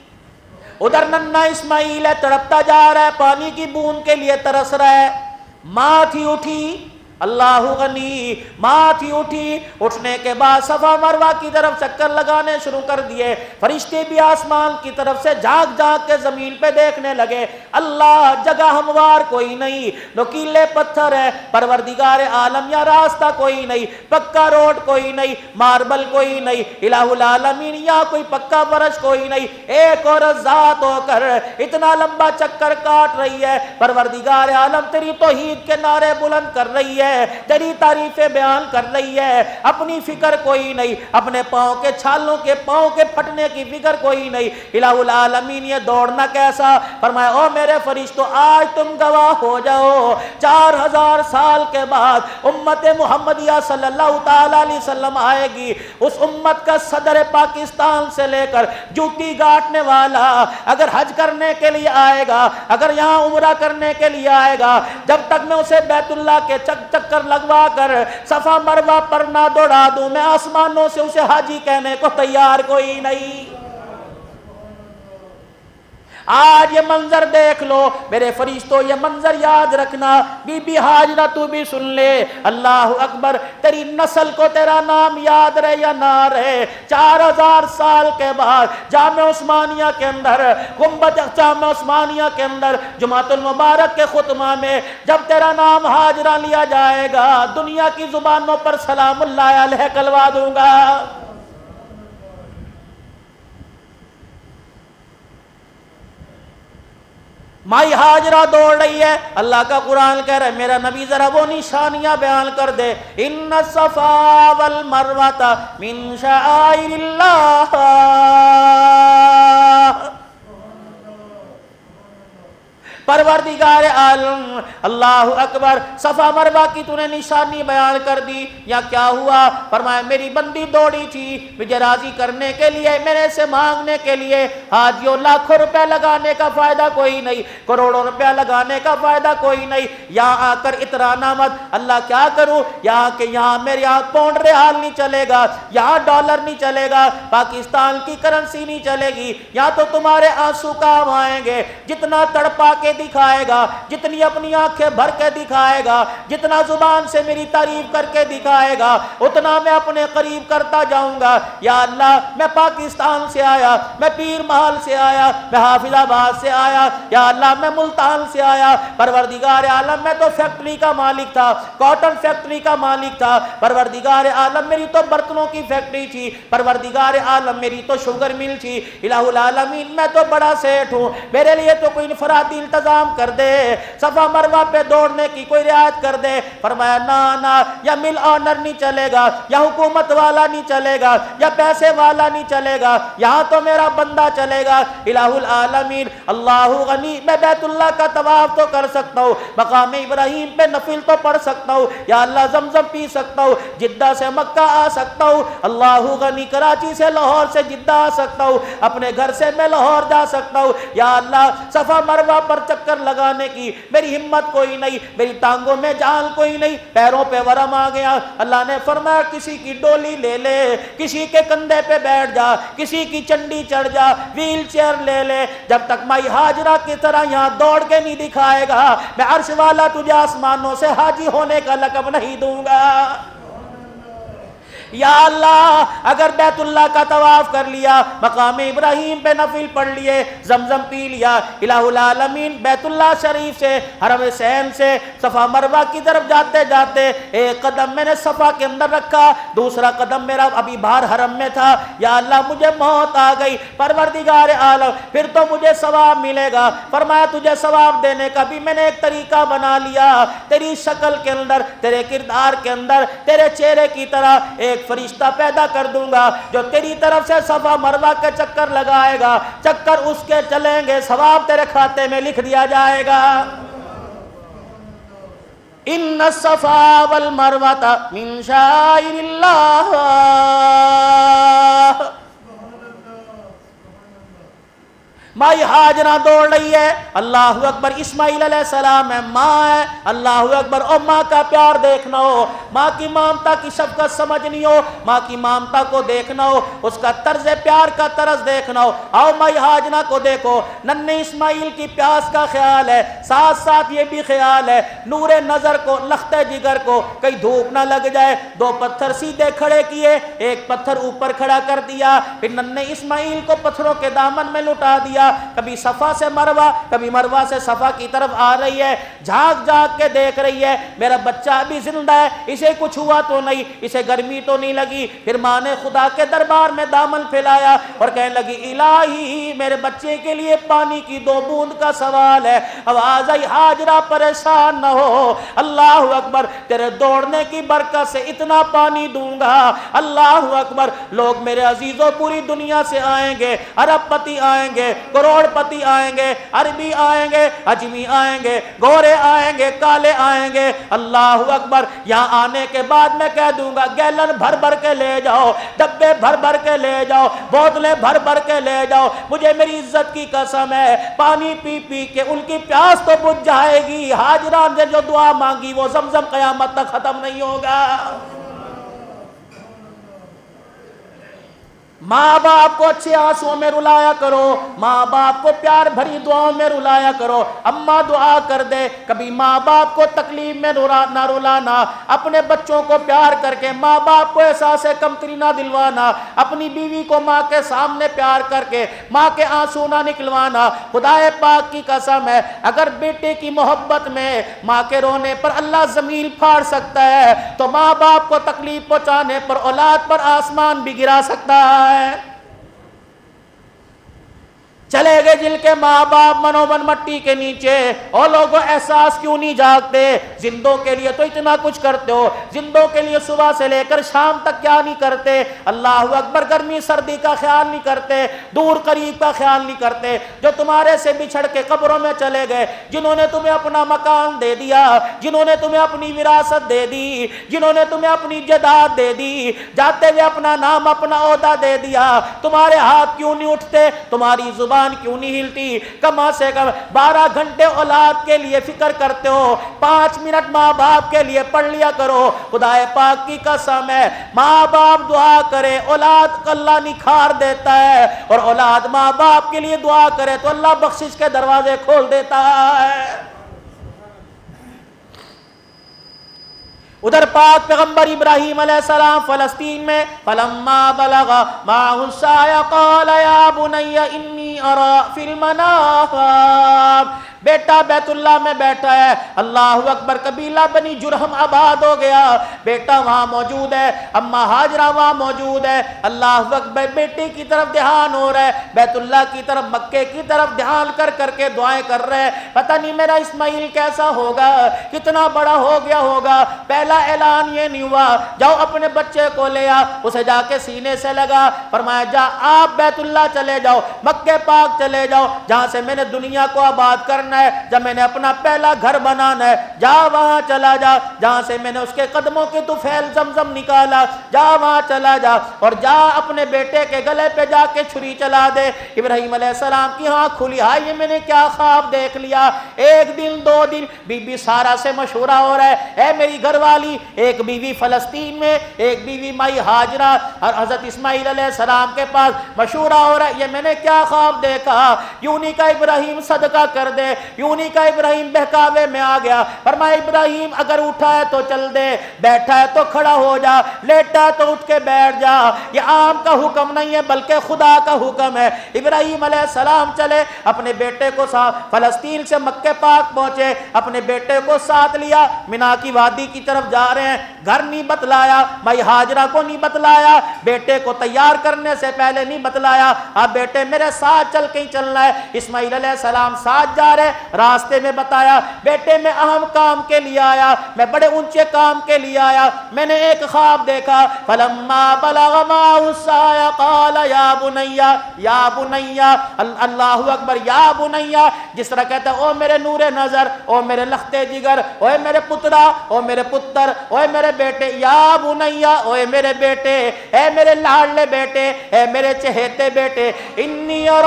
उधर नन्ना इस्माइल है, तड़पता जा रहा है, पानी की बूंद के लिए तरस रहा है। माँ थी उठी अल्लाह गनी, माँ थी उठी, उठने के बाद सफ़ा मरवा की तरफ़ चक्कर लगाने शुरू कर दिए। फरिश्ते भी आसमान की तरफ़ से झाँक झाँक के ज़मीन पे देखने लगे। अल्लाह, जगह हमवार कोई नहीं, नुकीले पत्थर है, परवरदिगार आलम या रास्ता कोई नहीं, पक्का रोड कोई नहीं, मार्बल कोई नहीं इलामीन या कोई पक्का बरस कोई नहीं। एक और जात होकर इतना लंबा चक्कर काट रही है। परवरदिगार आलम तेरी तोहीद के नारे बुलंद कर रही है। है, तेरी तारीफें बयान कर रही है। अपनी फ़िक्र कोई नहीं, अपने पाँव के छालों के पाँव के फटने की फ़िक्र कोई नहीं। इलामीन ये दौड़ना कैसा? फरमाया, ओ मेरे फरिश्तों, आज तुम गवाह हो जाओ। चार हज़ार साल के बाद उम्मत मोहम्मदिया सल्लल्लाहु अलैहि वसल्लम आएगी। उस उम्मत का सदर पाकिस्तान से लेकर जूती गाटने वाला अगर हज करने के लिए आएगा, अगर यहाँ उम्र करने के लिए आएगा, जब तक मैं उसे बैतुल्ला के चक चक चक्कर लगवा कर, सफ़ा मरवा पर ना दौड़ा दू। मैं आसमानों से उसे हाजी कहने को तैयार कोई नहीं। आज ये मंजर देख लो। मेरे फरिश्तों, ये मंजर याद रखना। बीबी हाजरा, तू भी सुन ले। अल्लाह अकबर, तेरी नस्ल को तेरा नाम याद रहे या ना रहे? चार हज़ार साल के बाद जाम उस्मानिया के अंदर गुंबद जाम उस्मानिया के अंदर, जुमातुल मुबारक के खुतमा में जब तेरा नाम हाजरा लिया जाएगा, दुनिया की जुबानों पर सलाम लाया कलवा दूँगा। माई हाजरा दौड़ रही है। अल्लाह का कुरान कह रहा है, मेरा नबी जरा वो निशानियाँ बयान कर दे। इन सफावल मरवाता मिन परवरदिगार आलम, अल्लाह अकबर, सफ़ा मरवा की तूने निशानी बयान कर दी। या क्या हुआ? फरमाया, मेरी बंदी दौड़ी थी मुझे राज़ी करने के लिए, मेरे से मांगने के लिए। हाजियों लाखों रुपया लगाने का फ़ायदा कोई नहीं, करोड़ों रुपया लगाने का फ़ायदा कोई नहीं। यहाँ आकर इतराना मत, अल्लाह क्या करूँ? यहाँ के यहाँ मेरे यहाँ पौंड रियाल नहीं चलेगा। यहाँ डॉलर नहीं चलेगा, पाकिस्तान की करेंसी नहीं चलेगी। यहाँ तो तुम्हारे आँसू काम आएँगे। जितना तड़पा के दिखाएगा, जितनी अपनी आँखें भर के दिखाएगा, जितना ज़ुबान से मेरी तारीफ़ करके दिखाएगा, उतना मैं अपने करीब करता जाऊँगा। या अल्लाह, मैं पाकिस्तान से आया, मैं पीर महल से आया, मैं हाफिजाबाद से आया, या अल्लाह, मैं मुल्तान से आया। परवरदिगार आलम, मैं तो फैक्ट्री का मालिक था, कॉटन फैक्ट्री का मालिक था। परवरदिगार आलम, मेरी तो बर्तनों की फैक्ट्री थी। परवरदिगार आलम, मेरी तो शुगर मिल थी। इलामीन मैं तो बड़ा सेठ हूँ। मेरे लिए तो कोई इंफरादी इंतज़ाम कर दे, सफ़ा मरवा पे दौड़ने की कोई रियायत कर दे। फरमाया, ना ना, या मिल ऑनर नहीं चलेगा, या हुकूमत वाला नहीं चलेगा, या पैसे वाला नहीं चलेगा, यहाँ तो मेरा बंदा चलेगा। इलाहुल आलमीन, अल्लाह गनी, मैं बैतुल्ला का तवाफ तो कर सकता हूँ, मकाम इब्राहिम पे नफिल तो पढ़ सकता हूँ, या अल्लाह जमजम पी सकता हूँ, जिद्दा से मक्का आ सकता हूँ, अल्लाह गनी कराची से लाहौर से जिद्दा आ सकता हूँ, अपने घर से मैं लाहौर जा सकता हूँ, या अल्लाह, सफ़ा मरवा पर चक्कर लगाने की। मेरी हिम्मत कोई नहीं, मेरी टांगों में जान कोई नहीं। पैरों पे वरम आ गया। अल्लाह ने फरमाया, किसी की डोली ले ले, किसी के कंधे पे बैठ जा, किसी की चंडी चढ़ जा, व्हील चेयर ले ले। जब तक माई हाजरा की तरह यहाँ दौड़ के नहीं दिखाएगा, मैं अर्श वाला तुझे आसमानों से हाजी होने का लकब नहीं दूँगा। या अल्लाह, अगर बैतुल्ला का तवाफ कर लिया, मकाम इब्राहिम पे नफिल पढ़ लिए, जमजम पी लिया इलामीन बैतुल्ला शरीफ से, हरम सैन से, सफ़ा मरवा की तरफ़ जाते जाते, एक कदम मैंने सफ़ा के अंदर रखा, दूसरा कदम मेरा अभी बाहर हरम में था, या अल्लाह मुझे मौत आ गई, परवरदिगार आलम, फिर तो मुझे सवाब मिलेगा, फरमाया तुझे सवाब देने का भी मैंने एक तरीका बना लिया, तेरी शक्ल के अंदर, तेरे किरदार के अंदर, तेरे चेहरे की तरह, एक फरिश्ता पैदा कर दूँगा, जो तेरी तरफ़ से सफ़ा मरवा के चक्कर लगाएगा। चक्कर उसके चलेंगे, सवाब तेरे खाते में लिख दिया जाएगा। इन सफ़ा वल मरवा मिन शाइरिल्लाह। माई हाजरा दौड़ रही है। अल्लाह अकबर इस्माइल सलाम है माँ है। अल्लाह अकबर और माँ का प्यार देखना हो। माँ की ममता की शफकत समझनी हो। माँ की ममता को देखना हो। उसका तर्ज प्यार का तरस देखना हो। आओ माई हाजना को देखो। नन्हे इस्माइल की प्यास का ख्याल है। साथ साथ ये भी ख्याल है। नूर नज़र को, लखते जिगर को कहीं धूप ना लग जाए। दो पत्थर सीधे खड़े किए। एक पत्थर ऊपर खड़ा कर दिया। फिर नन्हे इस्माइल को पत्थरों के दामन में लुटा दिया। किया कभी सफ़ा से मरवा, कभी मरवा से सफ़ा की तरफ़ आ रही है झाँक झाँक के देख रही है, मेरा बच्चा अभी ज़िंदा है, इसे कुछ हुआ तो नहीं, इसे गर्मी तो नहीं लगी। फिर माँ ने खुदा के दरबार में दामन फैलाया और कहने लगी, इलाही, मेरे बच्चे के लिए पानी की दो बूंद का सवाल है। आवाज़ आई हाजरा, परेशान न हो। अल्लाह अकबर, तेरे दौड़ने की बरकत से इतना पानी दूँगा। अल्लाह अकबर, लोग मेरे अजीजों पूरी दुनिया से आएँगे अरबपति आएँगे करोड़पति आएँगे, अरबी आएँगे, अजमी आएँगे, गोरे आएँगे, काले आएँगे। अल्लाह अकबर, यहाँ आने के बाद मैं कह दूँगा, गैलन भर भर के ले जाओ, डब्बे भर भर के ले जाओ, बोतलें भर भर के ले जाओ। मुझे मेरी इज़्ज़त की कसम है, पानी पी पी के उनकी प्यास तो बुझ जाएगी। हाजरा ने जो दुआ मांगी, वो जमजम कयामत तक खत्म नहीं होगा। माँ बाप को अच्छे आंसुओं में रुलाया करो। माँ बाप को प्यार भरी दुआओं में रुलाया करो। अम्मा दुआ कर दे, कभी माँ बाप को तकलीफ़ में रुला, ना रुलाना। अपने बच्चों को प्यार करके माँ बाप को एहसास कमतरी ना दिलवाना। अपनी बीवी को माँ के सामने प्यार करके, माँ के आँसू ना निकलवाना। खुदाए पाक की कसम है, अगर बेटे की मोहब्बत में माँ के रोने पर अल्लाह ज़मीन फाड़ सकता है तो माँ बाप को तकलीफ़ पहुँचाने पर औलाद पर आसमान भी गिरा सकता है। है चले गए जिनके माँ बाप मनोबन मट्टी के नीचे। और लोगों एहसास क्यों नहीं जागते? जिंदों के लिए तो इतना कुछ करते हो। जिंदों के लिए सुबह से लेकर शाम तक क्या नहीं करते? अल्लाह अकबर, गर्मी, सर्दी का ख्याल नहीं करते। दूर करीब का ख्याल नहीं करते। जो तुम्हारे से बिछड़ के कब्रों में चले गए, जिन्होंने तुम्हें अपना मकान दे दिया, जिन्होंने तुम्हें अपनी विरासत दे दी, जिन्होंने तुम्हें अपनी जदाद दे दी, जाते हुए अपना नाम अपना अहदा दे दिया। तुम्हारे हाथ क्यों नहीं उठते? तुम्हारी ज़ुबान ज़ुबान क्यों नहीं हिलती? कम से कम। बारह घंटे औलाद के लिए फ़िक्र करते हो। पाँच मिनट माँ बाप के लिए पढ़ लिया करो। खुदाए पाक की कसम है। माँ बाप दुआ करे, औलाद अल्लाह निखार देता है। और औलाद माँ बाप के लिए दुआ करे तो अल्लाह बख्शिश के दरवाजे खोल देता है। उधर पाक पैगंबर इब्राहिम सलाम फलस्तीन में, फलम्मा बलगा बेटा बैतुल्ला में बैठा है, अल्लाह अकबर, कबीला बनी जुरहम आबाद हो गया। बेटा वहाँ मौजूद है, अम्मा हाजरा वहाँ मौजूद है। अल्लाह अकबर बेटे की तरफ़ ध्यान हो रहा है बैतुल्ला की तरफ़, मक्के की तरफ़ ध्यान कर, करके दुआएँ कर रहे हैं। पता नहीं मेरा इस्माइल कैसा होगा, कितना बड़ा हो गया होगा। पहला ऐलान ये नहीं हुआ। जाओ अपने बच्चे को ले आ उसे जाके सीने से लगा। फरमाया, जा, आप बैतुल्ला चले जाओ, मक्के पाक चले जाओ, जहाँ से मैंने दुनिया को आबाद करना है, जब मैंने अपना पहला घर बनाना है। जा, वहाँ चला जा, जहाँ से मैंने उसके कदमों के तो फैल जमजम निकाला। जा, वहाँ चला जा और जा अपने बेटे के गले पे जाके छुरी चला दे। इब्राहिम सलाम की आँख खुली। हाय, ये मैंने क्या ख्वाब देख लिया? एक दिन, दो दिन, बीबी सारा से मशूरा हो रहा है। ए, मेरी घरवाली एक बीवी फलस्तीन में, एक बीवी माई हाजरा, और हज़रत इस्माईल सलाम के पास मशूरा हो रहा है ये मैंने क्या ख्वाब देखा? यूनी का इब्राहिम सदका कर दे यूनी का इब्राहिम बहकावे में आ गया। फरमाया इब्राहिम अगर उठा है तो चल दे, बैठा है तो खड़ा हो जा, लेटा तो उठ के बैठ जा। ये आम का हुक्म नहीं है, बल्कि खुदा का हुक्म है। इब्राहिम सलाम चले, अपने बेटे को साथ फलस्तीन से मक्के पाक पहुँचे, अपने बेटे को साथ लिया, मिना की वादी की तरफ़ जा रहे हैं। घर नहीं बतलाया, भाई हाजरा को नहीं बतलाया, बेटे को तैयार करने से पहले नहीं बतलाया। अब बेटे मेरे साथ चल के ही चलना है। इस्माइल सलाम साथ जा रहे रास्ते में बताया, बेटे मैं अहम काम के लिए आया, मैं बड़े ऊँचे काम के लिए आया, मैंने एक ख्वाब देखा, फलम्मा या बुनैया या बुनैया अल्लाह अकबर, या बुनैया, जिस तरह कहते ओ मेरे नूरे नज़र, ओ मेरे लखते जिगर ओए मेरे पुत्रा, ओ मेरे पुत्र ओए मेरे बेटे, या बुनैया, ओए मेरे बेटे ए मेरे लाडले बेटे ए मेरे चहेते बेटे, इन्नी और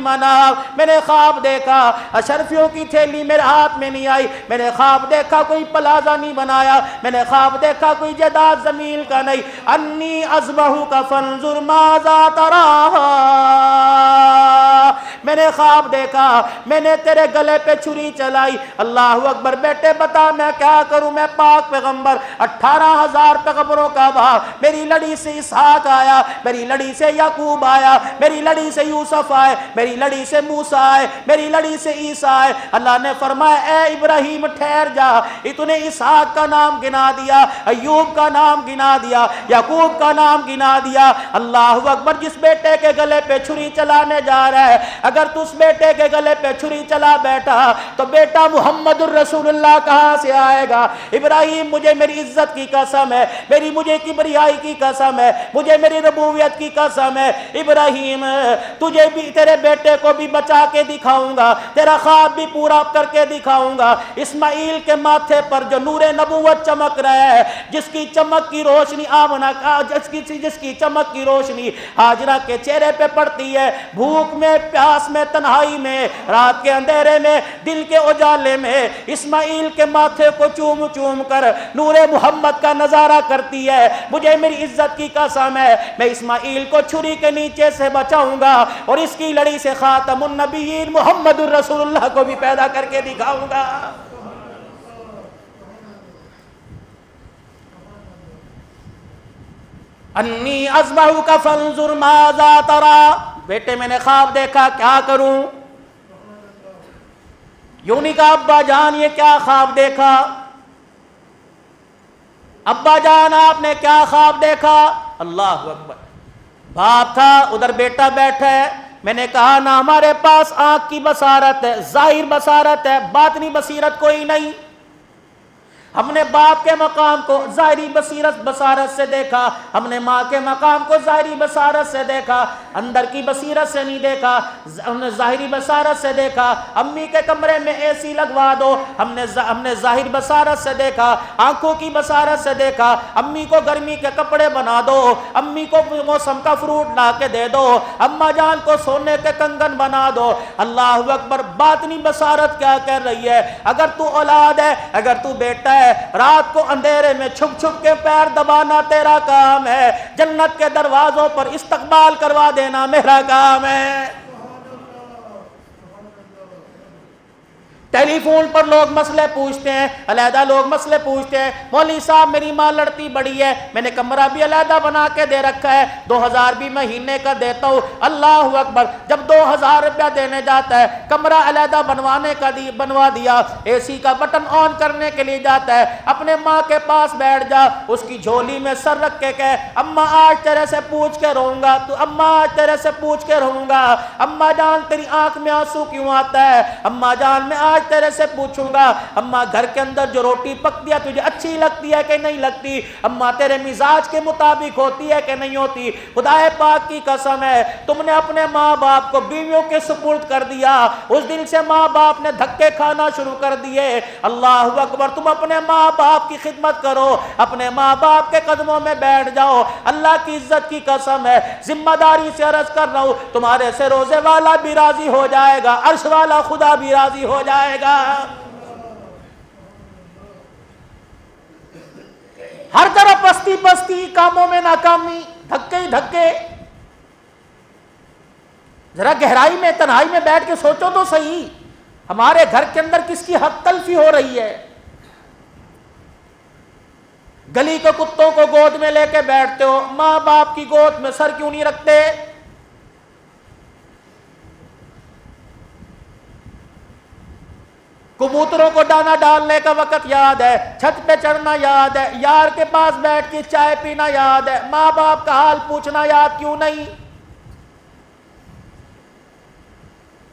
मनाव, मैंने ख्वाब देखा, अशरफियों की थैली मेरे हाथ में नहीं आई, मैंने ख्वाब देखा कोई प्लाजा नहीं बनाया, मैंने ख्वाब देखा कोई जदाद ज़मीन का नहीं, अन्नी अजबहू का फंजुर माजा तरा मैंने ख्वाब देखा, मैंने तेरे गले पे छुरी चलाई, अल्लाह अकबर, बेटे बता मैं क्या करूँ, मैं पाक पैगंबर अठारह हज़ार पैगंबरों का भाव मेरी लड़ी से इसहाक आया, मेरी लड़ी से याकूब आया, मेरी लड़ी से यूसुफ आए, मेरी लड़ी से मूसा आए, मेरी लड़ी से ईसा आए। अल्लाह ने फरमाया, ए इब्राहिम, ठहर जा। इतने इसहाक का नाम गिना दिया अयूब का नाम गिना दिया, याकूब का नाम गिना दिया। अल्लाह अकबर, जिस बेटे के गले पे छुरी चलाने जा रहा है, अगर तू उस बेटे के गले पे छुरी चला बैठा तो बेटा मोहम्मद रसूलुल्लाह कहाँ से आएगा? इब्राहिम मुझे मेरी इज़्ज़त की कसम है, मेरी मुझे किबरियाई की कसम है, मुझे मेरी रबूबियत की कसम है। इब्राहिम, तुझे भी, तेरे बेटे को भी बचा के दिखाऊँगा, तेरा ख्वाब भी पूरा करके दिखाऊँगा। इस्माइल के माथे पर जो नूरे नबूवत चमक रहा है, जिसकी चमक की रोशनी आमना का जिसकी जिसकी चमक की रोशनी हाजरा के चेहरे पे पड़ती है, भूख में, प्यास में, तन्हाई में, रात के अंधेरे में, दिल के उजाले में। इस्माइल के माथे को चूम चूम कर नूरे मोहम्मद का नज़ारा करती है। मुझे मेरी इज़्ज़त की कसम है। मैं इस्माइल को छुरी के नीचे से बचाऊँगा और इसकी लड़ी से खातमुन्नबीन मोहम्मद रसूलुल्लाह को भी पैदा करके दिखाऊँगा। अन्नी अजबाहू का फंजुर माजा तरा। बेटे, मैंने ख्वाब देखा, क्या करूँ? यूनी का अब्बा जान ये क्या ख्वाब देखा? अब्बा जान, आपने क्या ख्वाब देखा? अल्लाह अकबर। बाप था, उधर बेटा बैठा है। मैंने कहा, ना हमारे पास आँख की बसारत है, ज़ाहिर बसारत है, बातनी बसीरत कोई नहीं। हमने बाप के मकाम को ज़ाहरी बसीरत, बसारत से देखा। हमने माँ के मकाम को ज़ाहरी बसारत से देखा। अंदर की बसीरत से नहीं देखा। हमने ज़ाहरी बसारत से देखा। अम्मी के कमरे में एसी लगवा दो। हमने हमने ज़ाहिर बसारत से देखा। आँखों की बसारत से देखा। अम्मी को गर्मी के कपड़े बना दो। अम्मी को मौसम का फ्रूट ला के दे दो। अम्मा जान को सोने के कंगन बना दो। अल्लाह अकबर बातनी बसारत क्या कर रही है? अगर तू औलाद है, अगर तू बेटा है है। रात को अंधेरे में छुप छुप के पैर दबाना तेरा काम है। जन्नत के दरवाजों पर इस्तकबाल करवा देना मेरा काम है। टेलीफोन पर लोग मसले पूछते हैं, अलहदा लोग मसले पूछते हैं मौली साहब, मेरी माँ लड़ती बड़ी है, मैंने कमरा भी अलहदा बना के दे रखा है, दो हज़ार भी महीने का देता हूँ, अल्लाह अकबर, जब दो हज़ार रुपया देने जाता है, कमरा अलहदा बनवाने का दी, बनवा दिया एसी का बटन ऑन करने के लिए जाता है, अपने माँ के पास बैठ जा, उसकी झोली में सर रख के कह, अम्मा आज तेरे से पूछ के रहूँगा तू अम्मा आज तेरे से पूछ के रहूँगा अम्मा जान तेरी आँख में आँसू क्यों आता है, अम्मा जान मैं आज तेरे से पूछूँगा, अम्मा घर के अंदर जो रोटी पक दिया, तुझे अच्छी लगती है कि नहीं लगती? अम्मा तेरे मिजाज के मुताबिक होती है कि नहीं होती? खुदा पाक की कसम है, तुमने अपने माँ बाप को बीवियों के सुपुर्द कर दिया। उस दिन से माँ बाप ने धक्के खाना शुरू कर दिए। अल्लाह अकबर, तुम अपने माँ बाप की खिदमत करो, अपने माँ बाप के कदमों में बैठ जाओ। अल्लाह की इज़्ज़त की कसम है, ज़िम्मेदारी से अर्ज़ कर रहा हूँ, तुम्हारे से रोज़े वाला भी राज़ी हो जाएगा, अर्श वाला खुदा भी राज़ी हो जाएगा। जाएगा। हर तरफ़ पस्ती पस्ती कामों में नाकामी, धक्के ही धक्के। जरा गहराई में, तन्हाई में बैठ के सोचो तो सही, हमारे घर के अंदर किसकी हक तलफी हो रही है? गली के कुत्तों को गोद में लेके बैठते हो, माँ बाप की गोद में सर क्यों नहीं रखते? कबूतरों को डाना डालने का वक्त याद है, छत पे चढ़ना याद है, यार के पास बैठ के चाय पीना याद है, माँ बाप का हाल पूछना याद क्यों नहीं?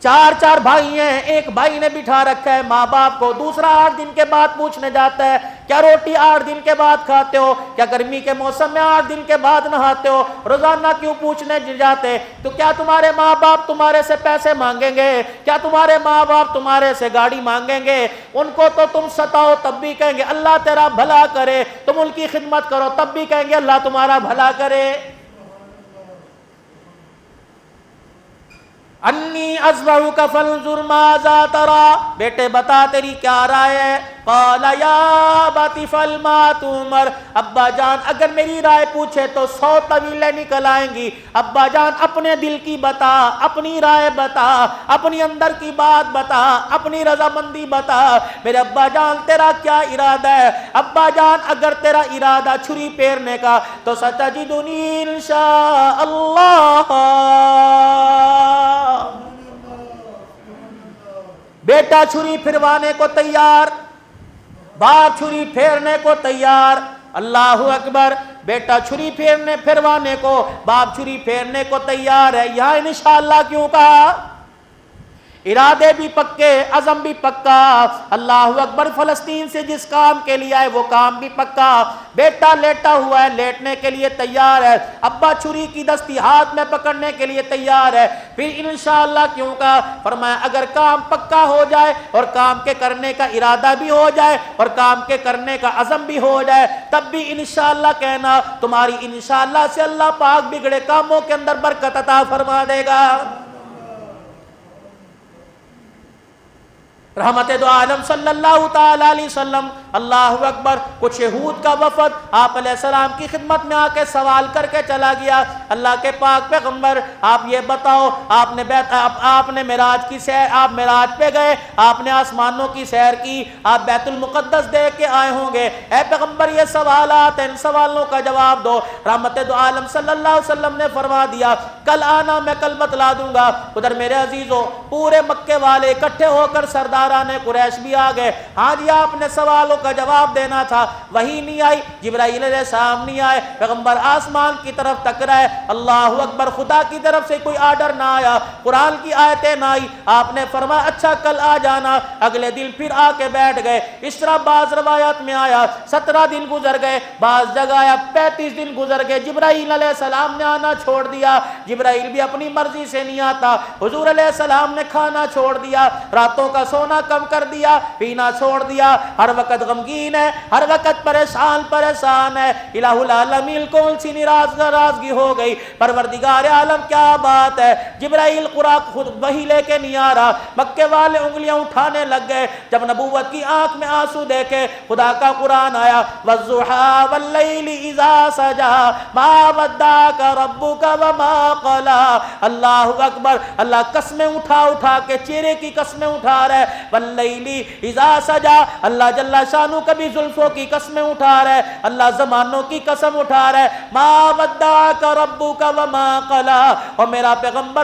चार चार भाई हैं, एक भाई ने बिठा रखा है माँ बाप को दूसरा आठ दिन के बाद पूछने जाता है, क्या रोटी आठ दिन के बाद खाते हो? क्या गर्मी के मौसम में आठ दिन के बाद नहाते हो? रोज़ाना क्यों पूछने जाते तो क्या तुम्हारे माँ बाप तुम्हारे से पैसे मांगेंगे? क्या तुम्हारे माँ बाप तुम्हारे से गाड़ी मांगेंगे? उनको तो तुम सताओ, तब भी कहेंगे, अल्लाह तेरा भला करे, तुम उनकी खिदमत करो, तब भी कहेंगे, अल्लाह तुम्हारा भला करे। अन्नी अजबहू का फल जुर्माजा तरा। बेटे, बता तेरी क्या राय है? फल तुमर अब्बा जान, अगर मेरी राय पूछे तो सौ तवीलें निकल आएँगी। अब्बा जान, अपने दिल की बता, अपनी राय बता, अपनी अंदर की बात बता, अपनी रजामंदी बता। मेरे अब्बा जान, तेरा क्या इरादा है? अब्बा जान, अगर तेरा इरादा छुरी पेरने का तो सतजी दुनी अल्लाह। बेटा छुरी फिरवाने को तैयार, बाप छुरी फेरने को तैयार। अल्लाह अकबर, बेटा छुरी फेरने, फिरवाने को, बाप छुरी फेरने को तैयार है। यह इंशाला क्यों कहा? इरादे भी पक्के, अजम भी पक्का। अल्लाह अकबर फलस्तीन से जिस काम के लिए आए, वो काम भी पक्का। बेटा लेटा हुआ है, लेटने के लिए तैयार है। अब्बा छुरी की दस्ती हाथ में पकड़ने के लिए तैयार है। फिर इंशाला क्यों का फरमाया, अगर काम पक्का हो जाए और काम के करने का इरादा भी हो जाए और काम के करने का अजम भी हो जाए, तब भी इनशाला कहना, तुम्हारी इनशाला से अल्लाह पाक बिगड़े कामों के अंदर बरकत अता फरमा देगा। रहमत दो आलम सल्लल्लाहु अलैहि वसल्लम। अल्लाह अकबर। कुछ यहूद का वफद। आप सलाम की खिदमत में आके सवाल करके चला गया। अल्लाह के पाक पैगंबर आप ये बताओ आपने बैत आप, आपने मेराज की सैर आप मेराज पे गए आपने आसमानों की सैर की आप बैतुल मुकद्दस देख के आए होंगे। ए पैगंबर ये सवाल इन सवालों का जवाब दो। रहमत दो आलम अलैहि वसल्लम ने फरमा दिया कल आना मैं कल बतला दूँगा। उधर मेरे अजीजों पूरे मक्के वाले इकट्ठे होकर सरदार ने कुरैश भी आ गए। हाँ जी, आपने सवालों का जवाब देना था। वही नहीं आई, जिब्राइल साम नहीं आए। पैगंबर आसमान की तरफ़ तक रहे। अल्लाह अकबर, खुदा की तरफ़ से कोई आर्डर ना आया। कुरान की आयतें ना आई। आपने फरमाया अच्छा कल आ जाना। अगले दिन फिर आके बैठ गए। इस तरह बाज रवायत में आया। सत्रह दिन गुजर गए। बाज जगह आया। पैंतीस दिन गुजर गए। जिब्राइल सलाम ने आना छोड़ दिया। जिब्राइल भी अपनी मर्ज़ी से नहीं आता। हजूर सलाम ने खाना छोड़ दिया। रातों का सोना खाना कम कर दिया, पीना छोड़ दिया। हर वक्त गमगीन है, हर वक्त परेशान परेशान है। इलामील कौन सी निराज नाराज़गी हो गई? परवरदिगार आलम, क्या बात है? जिब्राइल कुरा खुद वही लेके नहीं आ रहा। मक्के वाले उंगलियाँ उठाने लग गए। जब नबूवत की आँख में आँसू देखे, खुदा का कुरान आया, वजुहा वल्लैली इजा सजा, मा वद्दा का रब्बू का वमा कला। अल्लाह अकबर, अल्लाह कसमें उठा उठा के, चेहरे की कसमें उठा रहे कभी जुल्फों की कसमें उठा रहे अल्लाह जमानों की कसम उठा रहे वद्दा का का कला। और मेरा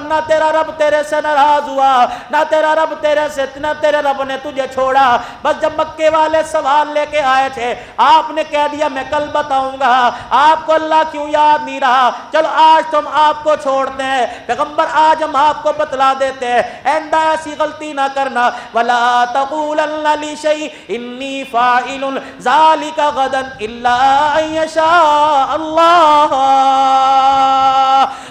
ना तेरा रब तेरे से नाराज़ हुआ। ना तेरा रब तेरे से, ना तेरे रब ने तुझे छोड़ा। बस जब मक्के वाले सवाल लेके आए थे, आपने कह दिया, मैं कल बताऊँगा। आपको अल्लाह क्यों याद नहीं रहा? चलो, आज तुम आपको छोड़ते हैं। पैगंबर, आज हम आपको बतला देते हैं। ऐसी गलती ना करना। तकूल इन्नी फाइलुन जालिका गदन इल्ला अल्लाह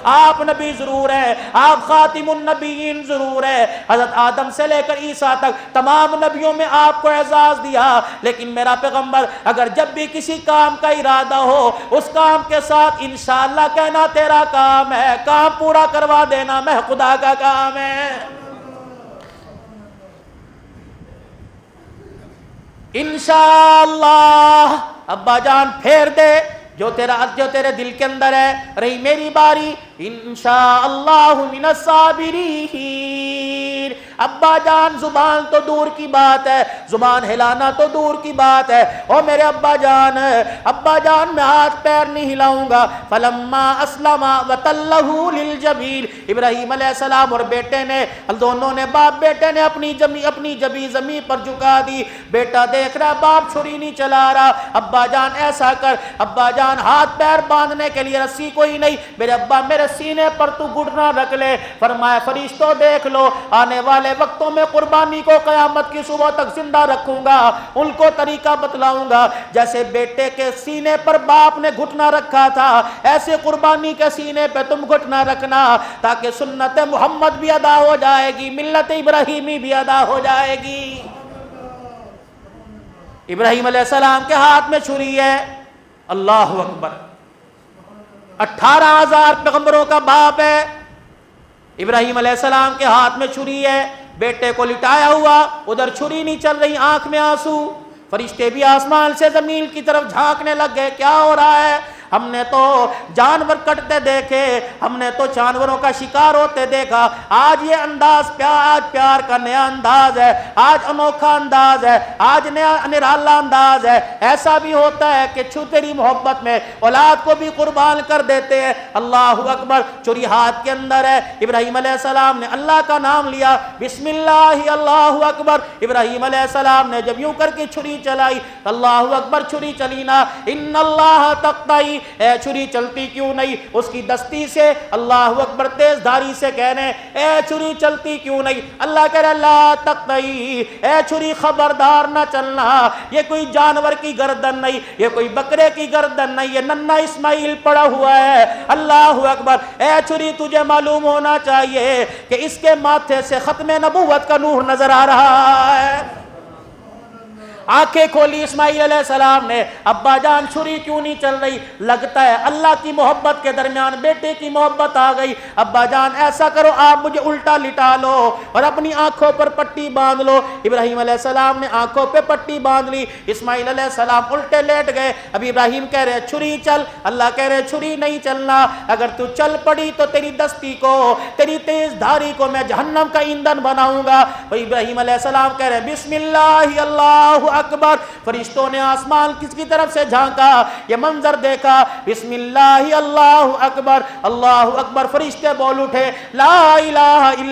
आप नबी ज़रूर है आप खातिमुन नबीन ज़रूर है हज़रत आदम से लेकर ईसा तक तमाम नबियों में आपको एजाज दिया लेकिन मेरा पैगंबर अगर जब भी किसी काम का इरादा हो उस काम के साथ इंशाला कहना तेरा काम है काम पूरा करवा देना मैं खुदा का काम है इंशाला अब्बा जान फेर दे, जो तेरा, जो तेरे दिल के अंदर है, रही मेरी बारी अब्बा जान, ज़ुबान तो दूर की बात है। ज़ुबान हिलाना तो दूर की बात है। और मेरे अब्बा जान अब्बा जान, मैं हाथ पैर नहीं हिलाऊँगा। फलम्मा असलमा जबील इब्राहिम सलाम और बेटे ने दोनों ने, बाप बेटे ने अपनी जमी, अपनी जबी जमी पर झुका दी। बेटा देख रहा, बाप छुरी नहीं चला रहा। अब्बा जान, ऐसा कर। अब्बा जान, हाथ पैर बांधने के लिए रस्सी कोई नहीं। मेरे अब्बा, मेरे सीने पर तू घुटना रख ले। फरमाया, फरिश्तों देख लो, आने वाले वक्तों में कुर्बानी को कयामत की सुबह तक ज़िंदा रखूँगा। उनको तरीका बतलाऊँगा, जैसे बेटे के सीने पर बाप ने घुटना रखा था, ऐसे कुर्बानी के सीने पर तुम घुटना रखना, ताकि सुन्नत मोहम्मद भी अदा हो जाएगी, मिल्लत इब्राहिमी भी अदा हो जाएगी। इब्राहिम के हाथ में छुरी है। अल्लाह अकबर। अठारह हज़ार पैगम्बरों का बाप है। इब्राहिम सलाम के हाथ में छुरी है। बेटे को लिटाया हुआ, उधर छुरी नहीं चल रही आँख में आँसू। फरिश्ते भी आसमान से ज़मीन की तरफ़ झांकने लग गए। क्या हो रहा है? हमने तो जानवर कटते देखे, हमने तो जानवरों का शिकार होते देखा। आज ये अंदाज प्यार प्यार का नया अंदाज है, आज अनोखा अंदाज है, आज नया निराला अंदाज है। ऐसा भी होता है कि छू तेरी मोहब्बत में, औलाद को भी कुर्बान कर देते हैं। अल्लाह अकबर, चुरी हाथ के अंदर है। इब्राहिम सलाम ने अल्लाह का नाम लिया। बिस्मिल्लाह, अल्लाह अकबर। इब्राहिम सलाम ने जब यूँ करके छुरी चलाई, अल्लाह अकबर छुरी चली ना इन अल्लाह तख्ताई। ए छुरी, चलती क्यों नहीं? उसकी दस्ती से अल्लाह अकबर तेज धारी से कह रहे ए छुरी, चलती क्यों नहीं? अल्लाह कह रहा तक नहीं ए छुरी, खबरदार ना चलना। ये कोई जानवर की गर्दन नहीं, ये कोई बकरे की गर्दन नहीं, ये नन्ना इस्माइल पड़ा हुआ है। अल्लाह अकबर ए छुरी, तुझे मालूम होना चाहिए कि इसके माथे से खत्म नबूवत का नूर नज़र आ रहा है। आँखें खोली इस्माइल सलाम ने, अब्बा जान छुरी क्यों नहीं चल रही? लगता है अल्लाह की मोहब्बत के दरमियान बेटे की मोहब्बत आ गई। अब्बा जान, ऐसा करो, आप मुझे उल्टा लिटा लो और अपनी आँखों पर पट्टी बाँध लो। इब्राहिम सलाम ने आँखों पर पट्टी बाँध ली। इस्माइल सलाम उल्टे लेट गए। अब इब्राहिम कह रहे, छुरी चल। अल्लाह कह रहे, छुरी नहीं चलना। अगर तू चल पड़ी तो तेरी दस्ती को, तेरी तेज धारी को मैं जहन्नम का ईंधन बनाऊँगा। इब्राहिम सलाम कह रहे, बिस्मिल्लाह, अल्लाह अकबर। फरिश्तों ने आसमान किसकी तरफ़ से झांका? ये मंजर देखा। बिस्मिल्लाह अल्लाह अकबर। अल्लाह अकबर, फरिश्ते बोल उठे। ला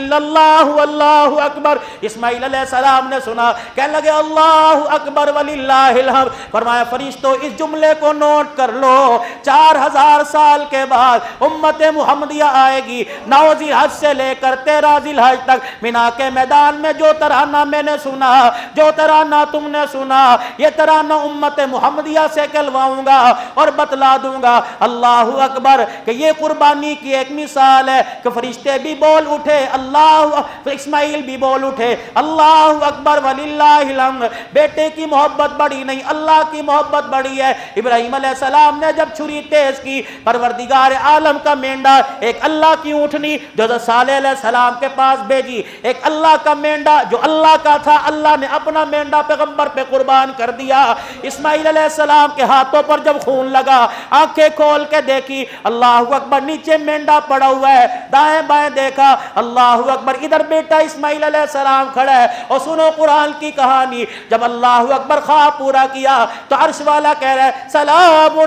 अल्लाहु अकबर। इस्माइल सलाम ने सुना। कह लगे, अल्लाह अकबर वलिल्लाहिल फरमाया, फरिश्तों, इस जुमले को नोट कर लो। चार हज़ार साल के बाद उम्मत मुहम्मदिया आएगी। नौजी हज से लेकर तेरा जिल हज तक मीना के मैदान में जो तराना मैंने सुना, जो तराना तुमने सुना, ये तराना उम्मत मोहम्मदिया से कहलवाऊँगा और बतला दूँगा, अल्लाह अकबर, कि ये कुर्बानी की एक मिसाल है, कि फरिश्ते भी बोल उठे, अल्लाह इस्माइल भी बोल उठे, अल्लाह अकबर वलिल्लाहिलम बेटे की मोहब्बत बड़ी नहीं, अल्लाह की मोहब्बत बड़ी है। इब्राहिम सलाम ने जब छुरी तेज की, परवरदिगार आलम का मेंढा एक अल्लाह की ऊँटनी जो साले सलाम के पास भेजी, एक अल्लाह का मेंढा जो अल्लाह का था, अल्लाह ने अपना मेंढा पैगंबर पे कुर्बान कर दिया। इस्माइल सलाम के हाथों पर जब खून लगा, आँखें खोल के देखी, अल्लाह अकबर नीचे मेंढा पड़ा हुआ है, दाएँ बाएँ देखा, अल्लाह अकबर, इधर बेटा इस्माइल सलाम खड़ा है, और सुनो कुरान की कहानी, जब अल्लाह अकबर खा पूरा किया तो अर्श वाला कह रहा है सलाम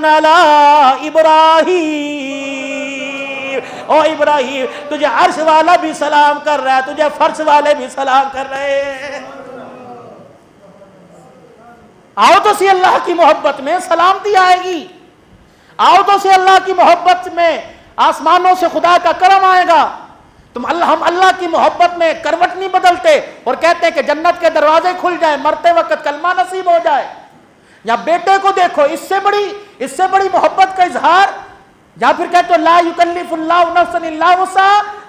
इब्राहिम। ओ इब्राहिम, तुझे अर्श वाला भी सलाम कर रहा है, तुझे फर्श वाले भी सलाम कर रहे हैं। आओ तो सी अल्लाह की मोहब्बत में सलामती आएगी। आओ तो सी अल्लाह की मोहब्बत में आसमानों से खुदा का करम आएगा। तुम अल्लाह हम अल्लाह की मोहब्बत में करवट नहीं बदलते और कहते हैं कि जन्नत के दरवाजे खुल जाए, मरते वक्त कलमा नसीब हो जाए। या बेटे को देखो, इससे बड़ी इससे बड़ी मोहब्बत का इजहार। या फिर कहते हो, ला युकल्लिफुल्लाह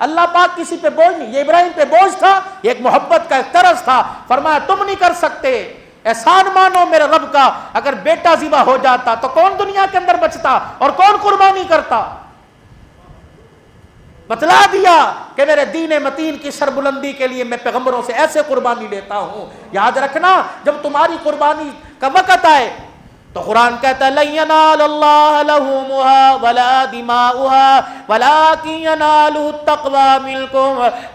अल्लाह पाक किसी पे बोझ नहीं, ये इब्राहिम पे बोझ था एक मोहब्बत का एक तरस था। फरमाया, तुम नहीं कर सकते। एहसान मानो मेरे रब का, अगर बेटा जिबा हो जाता तो कौन दुनिया के अंदर बचता और कौन कुर्बानी करता? बतला दिया कि मेरे दीन मतीन की सरबुलंदी के लिए मैं पैगंबरों से ऐसे कुर्बानी लेता हूँ। याद रखना, जब तुम्हारी कुर्बानी का वक़्त आए तो कुरान कहता है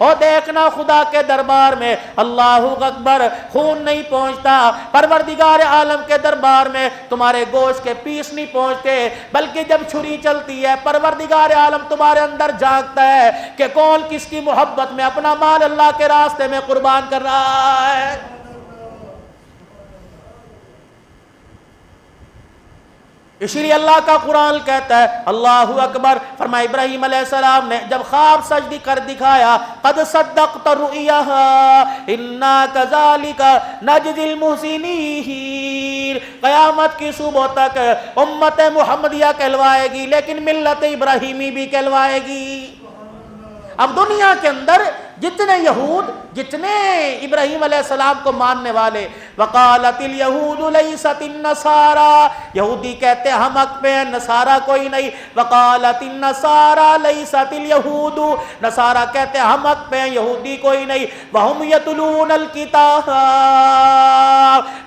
ओ देखना खुदा के दरबार में, अल्लाह अकबर, खून नहीं पहुँचता। परवरदिगार आलम के दरबार में तुम्हारे गोश्त के पीस नहीं पहुँचते, बल्कि जब छुरी चलती है, परवरदिगार आलम तुम्हारे अंदर जागता है कि कौन किसकी मोहब्बत में अपना माल अल्लाह के रास्ते में कुर्बान कर रहा है। इसीलिए अल्लाह का कुरान कहता है, अल्लाह अकबर। फरमा इब्राहिम सलाम ने जब ख्वाब सजदी कर दिखाया, कद सदक कयामत की सुबह तक उम्मत मोहम्मदिया कहलवाएगी, लेकिन मिल्लत इब्राहिमी भी कहलवाएगी। अब दुनिया के अंदर जितने यहूद, जितने इब्राहिम सलाम को मानने वाले वकालतिल नसारा। यहूदी कहते हम हक पे नसारा कोई नहीं। वकालतिल नसारा सतिल यहूदू। नसारा कहते हम हक पे यहूदी कोई नहीं। वहम यतलून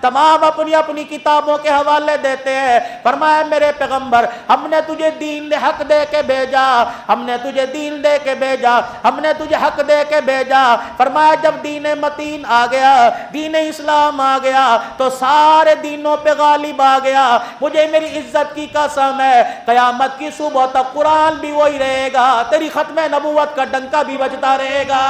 तमाम अपनी अपनी किताबों के हवाले देते हैं। फरमाया, मेरे पैगंबर, हमने तुझे दीन हक दे के भेजा। हमने तुझे दीन दे के भेजा। हमने तुझे हक दे के भेजा। फरमाया, जब दीन मतीन आ गया, दीन इस्लाम आ गया तो सारे दीनों पे गालिब आ गया। मुझे मेरी इज़्ज़त की कसम है। कयामत की सुबह तक कुरान भी वही रहेगा। तेरी खत्म नबूवत का डंका भी बजता रहेगा।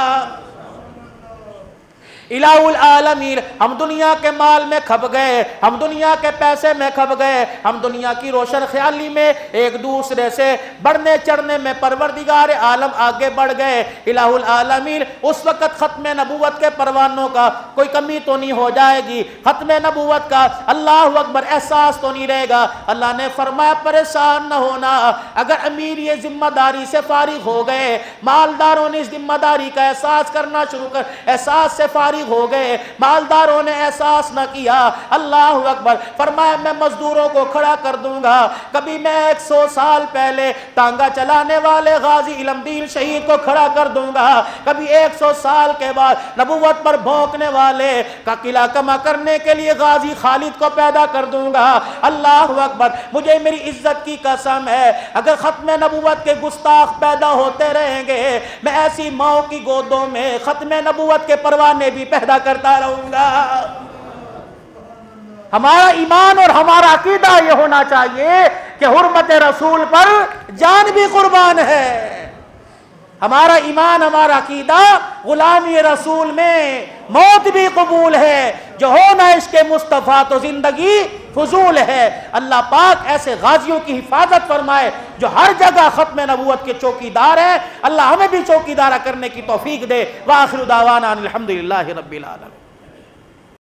आलमीन, हम दुनिया के माल में खप गए, हम दुनिया के पैसे में खप गए, हम दुनिया की रोशन ख्याली में एक दूसरे से बढ़ने चढ़ने में परवरदिगार आलम आगे बढ़ गए। इलाउल आलमीन, उस वक्त ख़त्म नबूवत के परवानों का कोई कमी तो नहीं हो जाएगी। ख़त्म नबूवत का अल्लाह अकबर एहसास तो नहीं रहेगा। अल्लाह ने फरमाया, परेशान न होना। अगर अमीर ये ज़िम्मेदारी से फारिग हो गए, मालदारों ने इस ज़िम्मेदारी का एहसास करना शुरू कर एहसास से फारिग फारिग हो गए। मालदारों ने एहसास न किया। अल्लाह अकबर। फरमाया, मैं मजदूरों को खड़ा कर दूँगा। कभी मैं एक सौ साल पहले टांगा चलाने वाले गाजी इलमदीन शहीद को खड़ा कर दूँगा। कभी एक सौ साल के बाद नबूवत पर भोंकने वाले का किला कमा करने के लिए गाजी खालिद को पैदा कर दूँगा। अल्लाह अकबर, मुझे मेरी इज़्ज़त की कसम है। अगर ख़त्म नबूवत के गुस्ताख पैदा होते रहेंगे, मैं ऐसी माओ की गोदों में ख़त्म नबूवत के परवाने भी पैदा करता रहूँगा। हमारा ईमान और हमारा अकीदा यह होना चाहिए कि हरमत रसूल पर जान भी कुर्बान है। हमारा ईमान, हमारा अकीदा, गुलामी रसूल में मौत भी कबूल है। जो हो ना इसके मुस्तफ़ा तो ज़िंदगी फजूल है। अल्लाह पाक ऐसे गाजियों की हिफाजत फरमाए जो हर जगह ख़त्म नबूत के चौकीदार है। अल्लाह हमें भी चौकीदारा करने की तोफीक दे। वाखिर दावाना अलहमदिल्ला रबीआलम